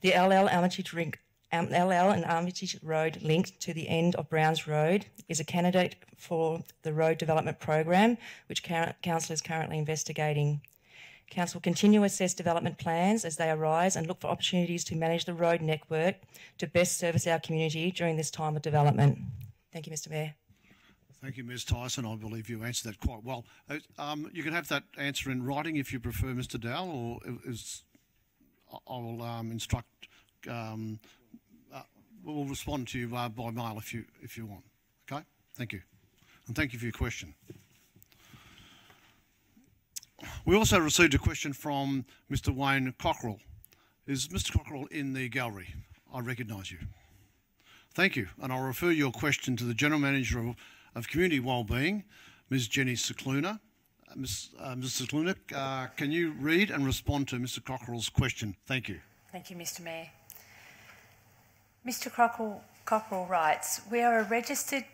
The LL Armitage Rink um, LL and Armitage Road linked to the end of Browns Road is a candidate for the road development program, which Council is currently investigating. Council continue to assess development plans as they arise and look for opportunities to manage the road network to best service our community during this time of development. Thank you, Mr Mayor. Thank you, Ms Tyson. I believe you answered that quite well. Uh, um, you can have that answer in writing if you prefer, Mr Dowell, or is, I will um, instruct um, we'll respond to you uh, by mail if you if you want. Okay, thank you, and thank you for your question. We also received a question from Mr. Wayne Cockrell. Is Mr. Cockrell in the gallery? I recognise you. Thank you, and I'll refer your question to the General Manager of, of Community Wellbeing, Ms. Jenny Scicluna. Uh, Ms. Uh. Scicluna, uh, can you read and respond to Mr. Cockrell's question? Thank you. Thank you, Mr. Mayor. Mr. Cockrell, Cockrell writes, We are a registered,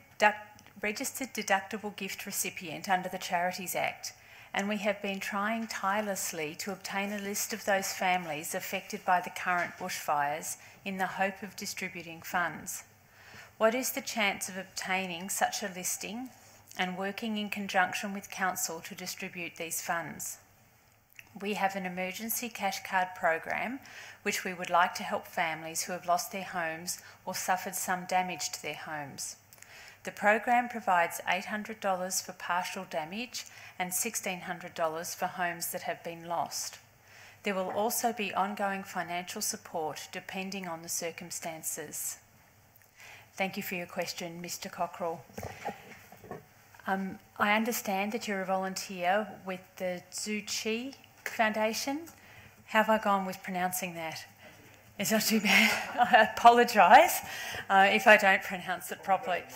registered deductible gift recipient under the Charities Act, and we have been trying tirelessly to obtain a list of those families affected by the current bushfires in the hope of distributing funds. What is the chance of obtaining such a listing and working in conjunction with Council to distribute these funds? We have an emergency cash card program which we would like to help families who have lost their homes or suffered some damage to their homes. The program provides $800 for partial damage and $1,600 for homes that have been lost. There will also be ongoing financial support depending on the circumstances. Thank you for your question, Mr. Cockrell. Um, I understand that you're a volunteer with the Tzu Foundation. How have I gone with pronouncing that? It's not too bad. I apologise uh, if I don't pronounce it properly.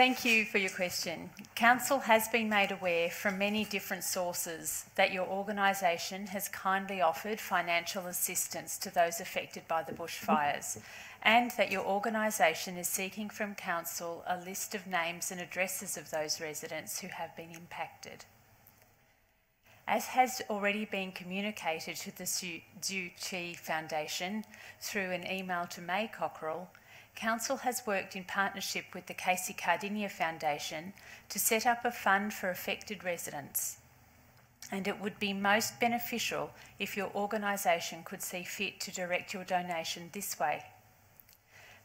Thank you for your question. Council has been made aware from many different sources that your organisation has kindly offered financial assistance to those affected by the bushfires and that your organisation is seeking from Council a list of names and addresses of those residents who have been impacted. As has already been communicated to the Tzu Chi Foundation through an email to May Cockerell, Council has worked in partnership with the Casey Cardinia Foundation to set up a fund for affected residents. And it would be most beneficial if your organisation could see fit to direct your donation this way.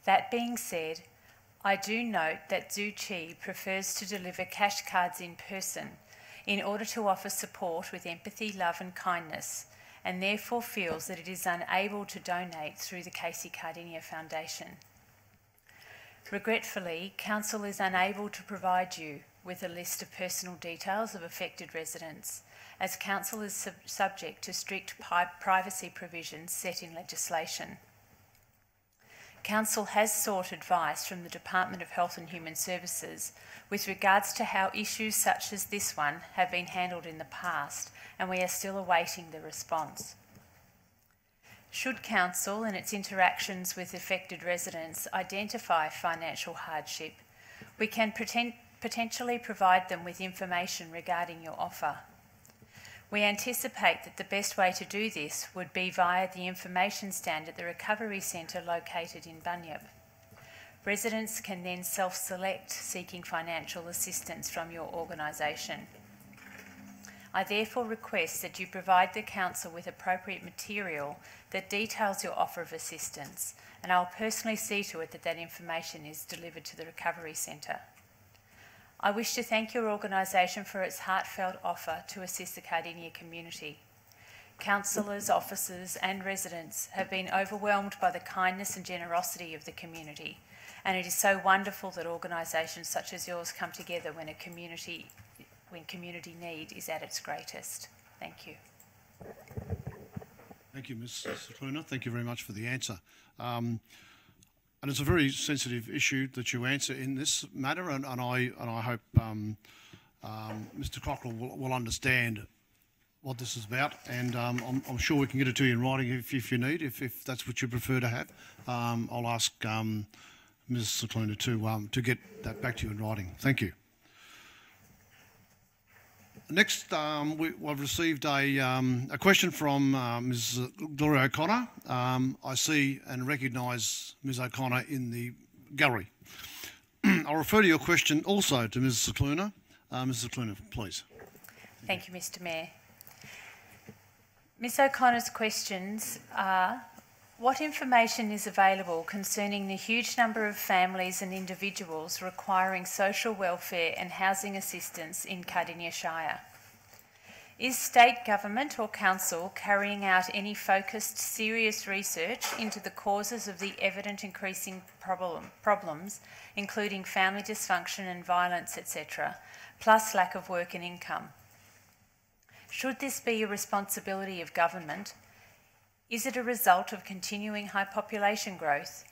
That being said, I do note that Tzu Chi prefers to deliver cash cards in person in order to offer support with empathy, love, and kindness, and therefore feels that it is unable to donate through the Casey Cardinia Foundation. Regretfully, Council is unable to provide you with a list of personal details of affected residents, as Council is sub subject to strict privacy provisions set in legislation. Council has sought advice from the Department of Health and Human Services with regards to how issues such as this one have been handled in the past, and we are still awaiting the response. Should Council, in its interactions with affected residents, identify financial hardship, we can potentially provide them with information regarding your offer. We anticipate that the best way to do this would be via the information stand at the Recovery Centre located in Bunyip. Residents can then self select seeking financial assistance from your organisation. I therefore request that you provide the Council with appropriate material that details your offer of assistance, and I'll personally see to it that that information is delivered to the Recovery Centre. I wish to thank your organisation for its heartfelt offer to assist the Cardinia community. Councillors, officers, and residents have been overwhelmed by the kindness and generosity of the community, and it is so wonderful that organisations such as yours come together when a community when community need is at its greatest. Thank you. Thank you, Ms. Scicluna. Thank you very much for the answer. Um, and it's a very sensitive issue that you answer in this matter, and, and I and I hope um, um, Mr. Cockerell will, will, understand what this is about, and um, I'm, I'm, sure we can get it to you in writing if, if you need, if, if that's what you prefer to have. Um, I'll ask um, Ms. Scicluna to um, to get that back to you in writing. Thank you. Next, um, we, have received a, um, a, question from uh, Ms. Gloria O'Connor. Um, I see and recognise Ms. O'Connor in the gallery. I'll refer to your question also to Ms. Scicluna. Uh, Ms. Scicluna, please. Thank you, Mr Mayor. Ms O'Connor's questions are what information is available concerning the huge number of families and individuals requiring social welfare and housing assistance in Cardinia Shire? Is state government or council carrying out any focused, serious research into the causes of the evident increasing problem, problems, including family dysfunction and violence, etc., plus lack of work and income? Should this be a responsibility of government, is it a result of continuing high population growth?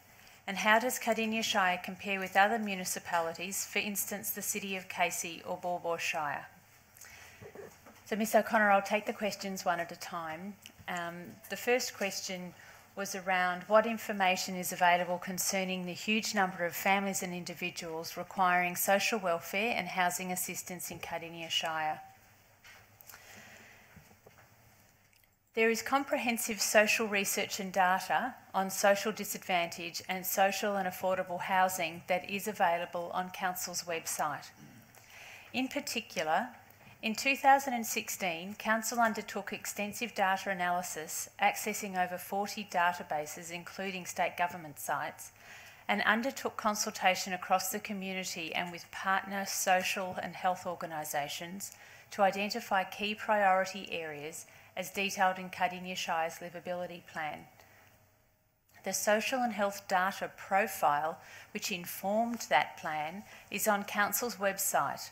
And how does Cardinia Shire compare with other municipalities, for instance, the city of Casey or Baw Shire? So, Ms O'Connor, I'll take the questions one at a time. Um, the first question was around what information is available concerning the huge number of families and individuals requiring social welfare and housing assistance in Cardinia Shire. There is comprehensive social research and data on social disadvantage and social and affordable housing that is available on Council's website. In particular, in 2016, Council undertook extensive data analysis, accessing over 40 databases, including state government sites, and undertook consultation across the community and with partner social and health organisations to identify key priority areas as detailed in Cardinia Shire's livability plan. The social and health data profile, which informed that plan, is on Council's website.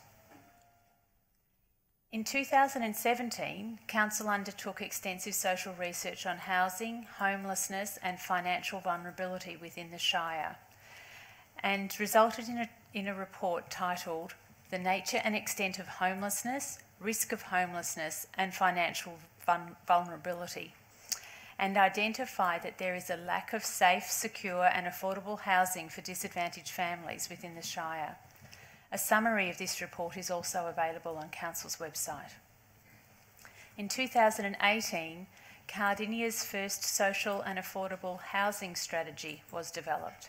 In 2017, Council undertook extensive social research on housing, homelessness, and financial vulnerability within the Shire, and resulted in a in a report titled The Nature and Extent of Homelessness, Risk of Homelessness, and Financial Vul- Vulnerability, and identify that there is a lack of safe, secure, and affordable housing for disadvantaged families within the Shire. A summary of this report is also available on Council's website. In 2018, Cardinia's first social and affordable housing strategy was developed.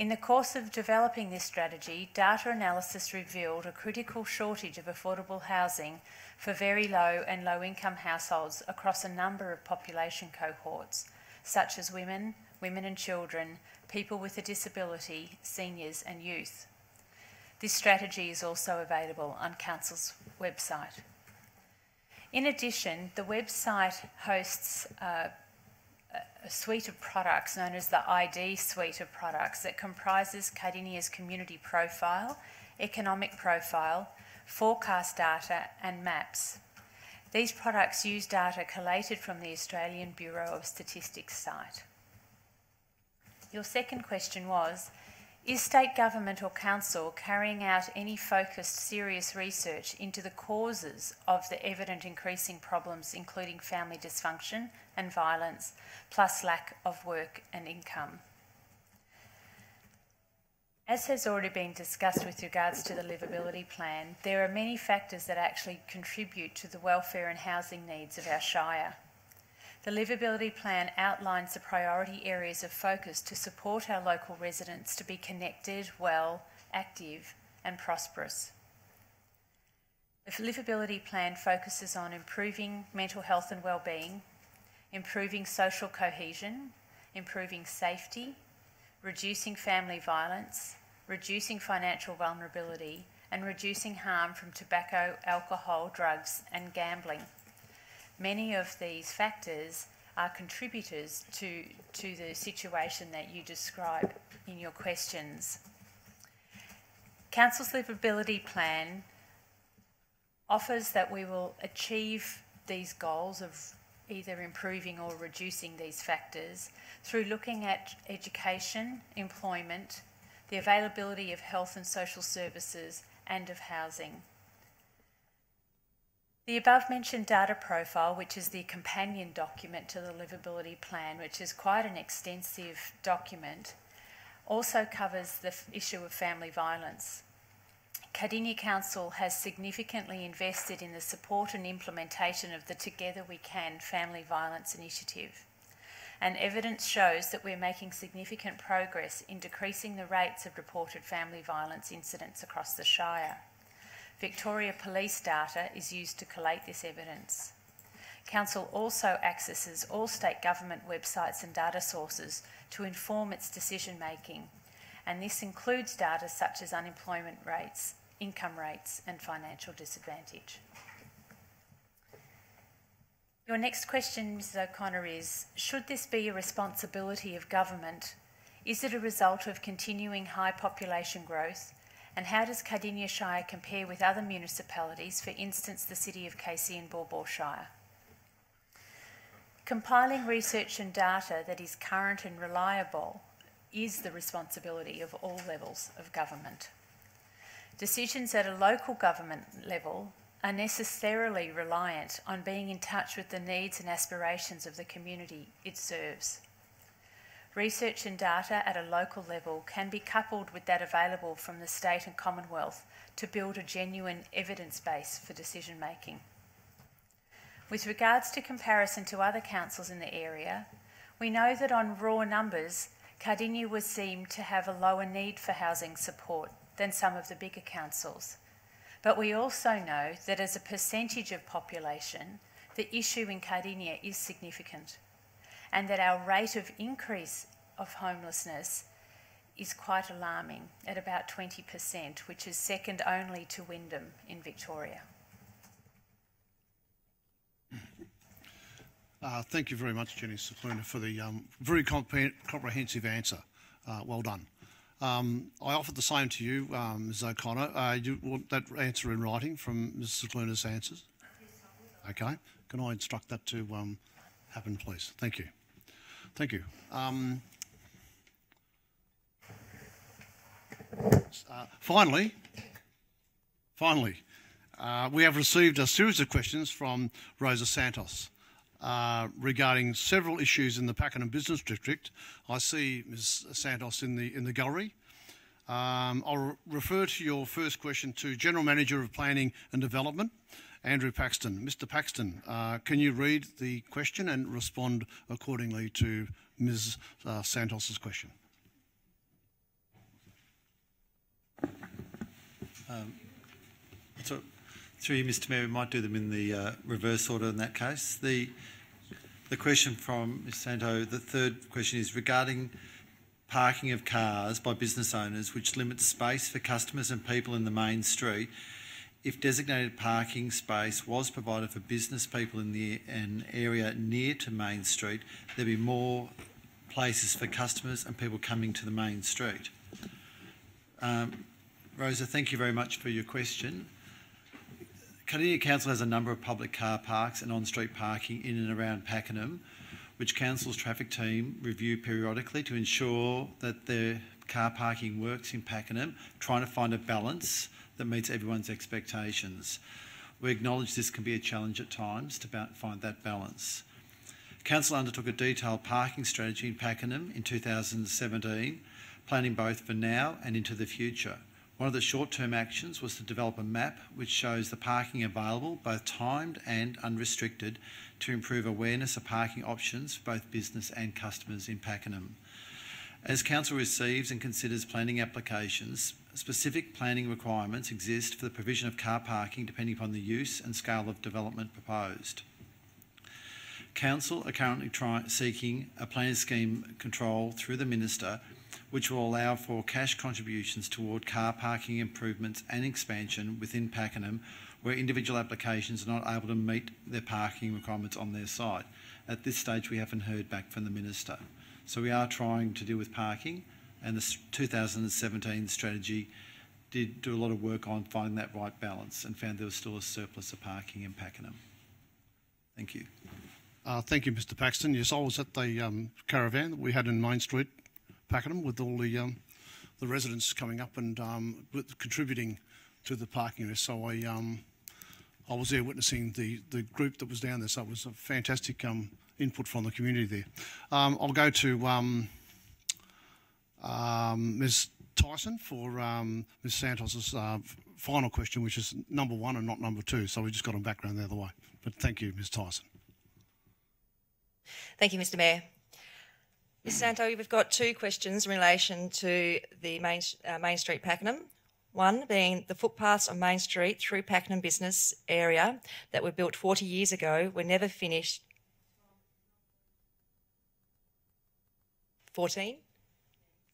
In the course of developing this strategy, data analysis revealed a critical shortage of affordable housing for very low and low income households across a number of population cohorts, such as women, women and children, people with a disability, seniors, and youth. This strategy is also available on Council's website. In addition, the website hosts uh, a suite of products known as the ID suite of products that comprises Cardinia's community profile, economic profile, forecast data, and maps. These products use data collated from the Australian Bureau of Statistics site. Your second question was Is state government or council carrying out any focused, serious research into the causes of the evident increasing problems, including family dysfunction and violence, plus lack of work and income? As has already been discussed with regards to the livability plan, there are many factors that actually contribute to the welfare and housing needs of our Shire. The livability plan outlines the priority areas of focus to support our local residents to be connected, well, active, and prosperous. The livability plan focuses on improving mental health and well-being, improving social cohesion, improving safety, reducing family violence, reducing financial vulnerability, and reducing harm from tobacco, alcohol, drugs, and gambling. Many of these factors are contributors to, to the situation that you describe in your questions. Council's livability plan offers that we will achieve these goals of either improving or reducing these factors through looking at education, employment, the availability of health and social services, and of housing. The above mentioned data profile, which is the companion document to the livability plan, which is quite an extensive document, also covers the issue of family violence. Cardinia Council has significantly invested in the support and implementation of the Together We Can Family Violence Initiative. And evidence shows that we're making significant progress in decreasing the rates of reported family violence incidents across the Shire. Victoria Police data is used to collate this evidence. Council also accesses all state government websites and data sources to inform its decision making, and this includes data such as unemployment rates, income rates, and financial disadvantage. Your next question, Mrs O'Connor, is Should this be a responsibility of government? Is it a result of continuing high population growth? And how does Cardinia Shire compare with other municipalities, for instance, the city of Casey Baw Baw Shire? Compiling research and data that is current and reliable is the responsibility of all levels of government. Decisions at a local government level are necessarily reliant on being in touch with the needs and aspirations of the community it serves. Research and data at a local level can be coupled with that available from the state and Commonwealth to build a genuine evidence base for decision making. With regards to comparison to other councils in the area, we know that on raw numbers, Cardinia would seem to have a lower need for housing support than some of the bigger councils. But we also know that as a percentage of population, the issue in Cardinia is significant, and that our rate of increase of homelessness is quite alarming at about 20%, which is second only to Wyndham in Victoria. Uh, thank you very much, Jenny Scicluna, for the um, very comprehensive answer. Uh, well done. Um, I offered the same to you, um, Ms O'Connor. Uh, you want that answer in writing from Ms Scicluna's answers? Okay. Can I instruct that to um, happen, please? Thank you. Thank you. Um, Uh, finally, finally, uh, we have received a series of questions from Rosa Santos uh, regarding several issues in the Pakenham Business District. I see Ms. Santos in the in the gallery. Um, I'll refer to your first question to General Manager of Planning and Development, Andrew Paxton. Mr. Paxton, uh, can you read the question and respond accordingly to Ms. Uh, Santos's question? So, through you, Mr Mayor, we might do them in the uh, reverse order in that case. The, the question from Ms Santo, the third question is regarding parking of cars by business owners, which limits space for customers and people in the main street. If designated parking space was provided for business people in the an area near to Main Street, there'd be more places for customers and people coming to the main street. Um, Rosa, thank you very much for your question. Cardinia Council has a number of public car parks and on-street parking in and around Pakenham, which Council's traffic team review periodically to ensure that the car parking works in Pakenham, trying to find a balance that meets everyone's expectations. We acknowledge this can be a challenge at times to find that balance. Council undertook a detailed parking strategy in Pakenham in 2017, planning both for now and into the future. One of the short-term actions was to develop a map which shows the parking available, both timed and unrestricted, to improve awareness of parking options for both business and customers in Pakenham. As Council receives and considers planning applications, specific planning requirements exist for the provision of car parking depending upon the use and scale of development proposed. Council are currently try- seeking a plan scheme control through the Minister which will allow for cash contributions toward car parking improvements and expansion within Pakenham where individual applications are not able to meet their parking requirements on their site. At this stage, we haven't heard back from the Minister. So we are trying to deal with parking, and the 2017 strategy did do a lot of work on finding that right balance and found there was still a surplus of parking in Pakenham. Thank you. Uh, thank you, Mr. Paxton. Yes, I was at the um, caravan that we had in Main Street, Pakenham, with all the um, the residents coming up and um, contributing to the parking. So I um, I was there witnessing the the group that was down there. So it was a fantastic um, input from the community there. Um, I'll go to um, Ms. Tyson for um, Ms. Santos's uh, final question, which is number one and not number two. So we just got them background the other way. But thank you, Ms. Tyson. Thank you, Mr Mayor. Ms Santo, we've got two questions in relation to the Main, uh, Main Street Pakenham. One being the footpaths on Main Street through Pakenham business area that were built 40 years ago were never finished. 14?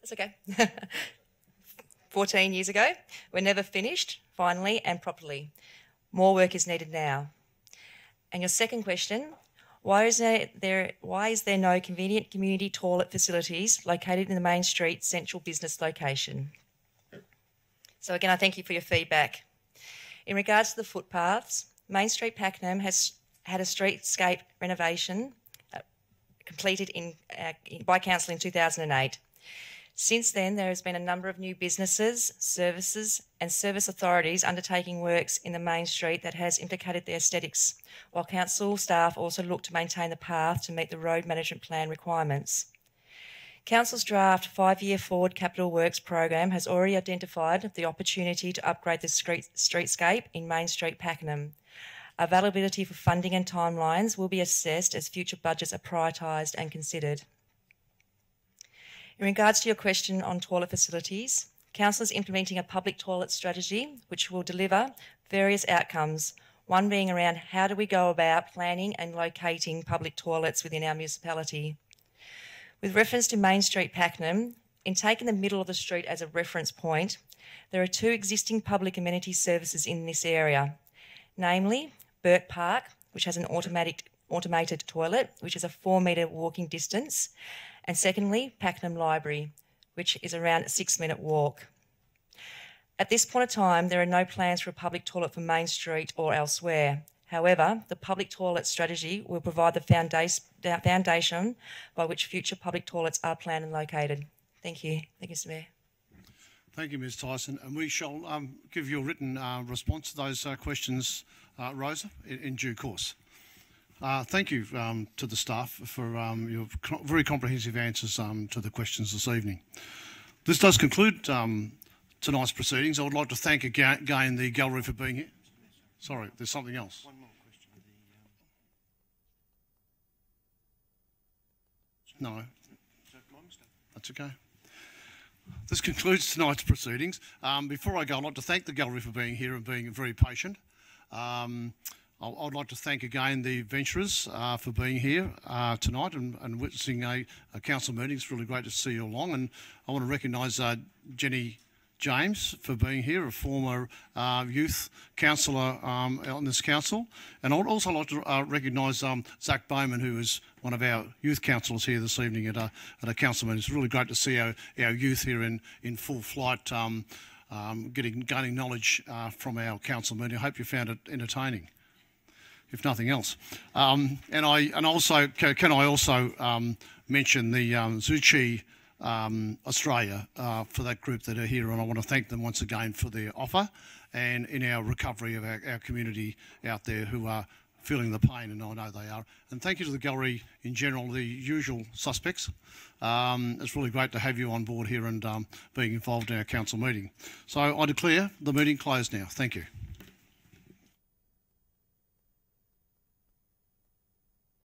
That's okay. 14 years ago We're never finished finally and properly. More work is needed now. And your second question why is there, there why is there no convenient community toilet facilities located in the main street central business location? So again, I thank you for your feedback. In regards to the footpaths, Main Street Pakenham has had a streetscape renovation uh, completed in, uh, by council in 2008. Since then, there has been a number of new businesses, services, and service authorities undertaking works in the main street that has implicated the aesthetics, while council staff also look to maintain the path to meet the road management plan requirements. Council's draft five year forward capital works program has already identified the opportunity to upgrade the street, streetscape in Main Street, Pakenham. Availability for funding and timelines will be assessed as future budgets are prioritised and considered. In regards to your question on toilet facilities, Council is implementing a public toilet strategy which will deliver various outcomes. One being around how do we go about planning and locating public toilets within our municipality. With reference to Main Street, Pakenham, in taking the middle of the street as a reference point, there are two existing public amenity services in this area, namely Bourke Park, which has an automatic automated toilet, which is a four metre walking distance, and secondly, Pakenham Library, which is around a six minute walk. At this point of time, there are no plans for a public toilet for Main Street or elsewhere. However, the public toilet strategy will provide the foundation by which future public toilets are planned and located. Thank you. Thank you, Mr Mayor. Thank you, Ms Tyson. And we shall um, give you a written uh, response to those uh, questions, uh, Rosa, in, in, due course. Uh, thank you um, to the staff for um, your very comprehensive answers um, to the questions this evening. This does conclude um, tonight's proceedings. I would like to thank again, again the gallery for being here. Sorry, there's something else. One more question. No. That's okay. This concludes tonight's proceedings. Um, before I go, I'd like to thank the gallery for being here and being very patient. I would like to thank again the venturers uh, for being here uh, tonight and, and witnessing a, a, council meeting. It's really great to see you along. And I want to recognise uh, Jenny James for being here, a former uh, youth councillor um, on this council. And I'd also like to uh, recognise um, Zach Bowman, who is one of our youth councillors here this evening at a, at a council meeting. It's really great to see our, our youth here in, in full flight, um, um getting gaining knowledge uh, from our council meeting. I hope you found it entertaining, if nothing else. Um, and I and also can I also um, mention the um, Tzu Chi um, Australia uh, for that group that are here, and I want to thank them once again for their offer and in our recovery of our, our community out there who are feeling the pain, and I know they are. And thank you to the gallery in general, the usual suspects. Um, it's really great to have you on board here and um, being involved in our council meeting. So I declare the meeting closed now. Thank you.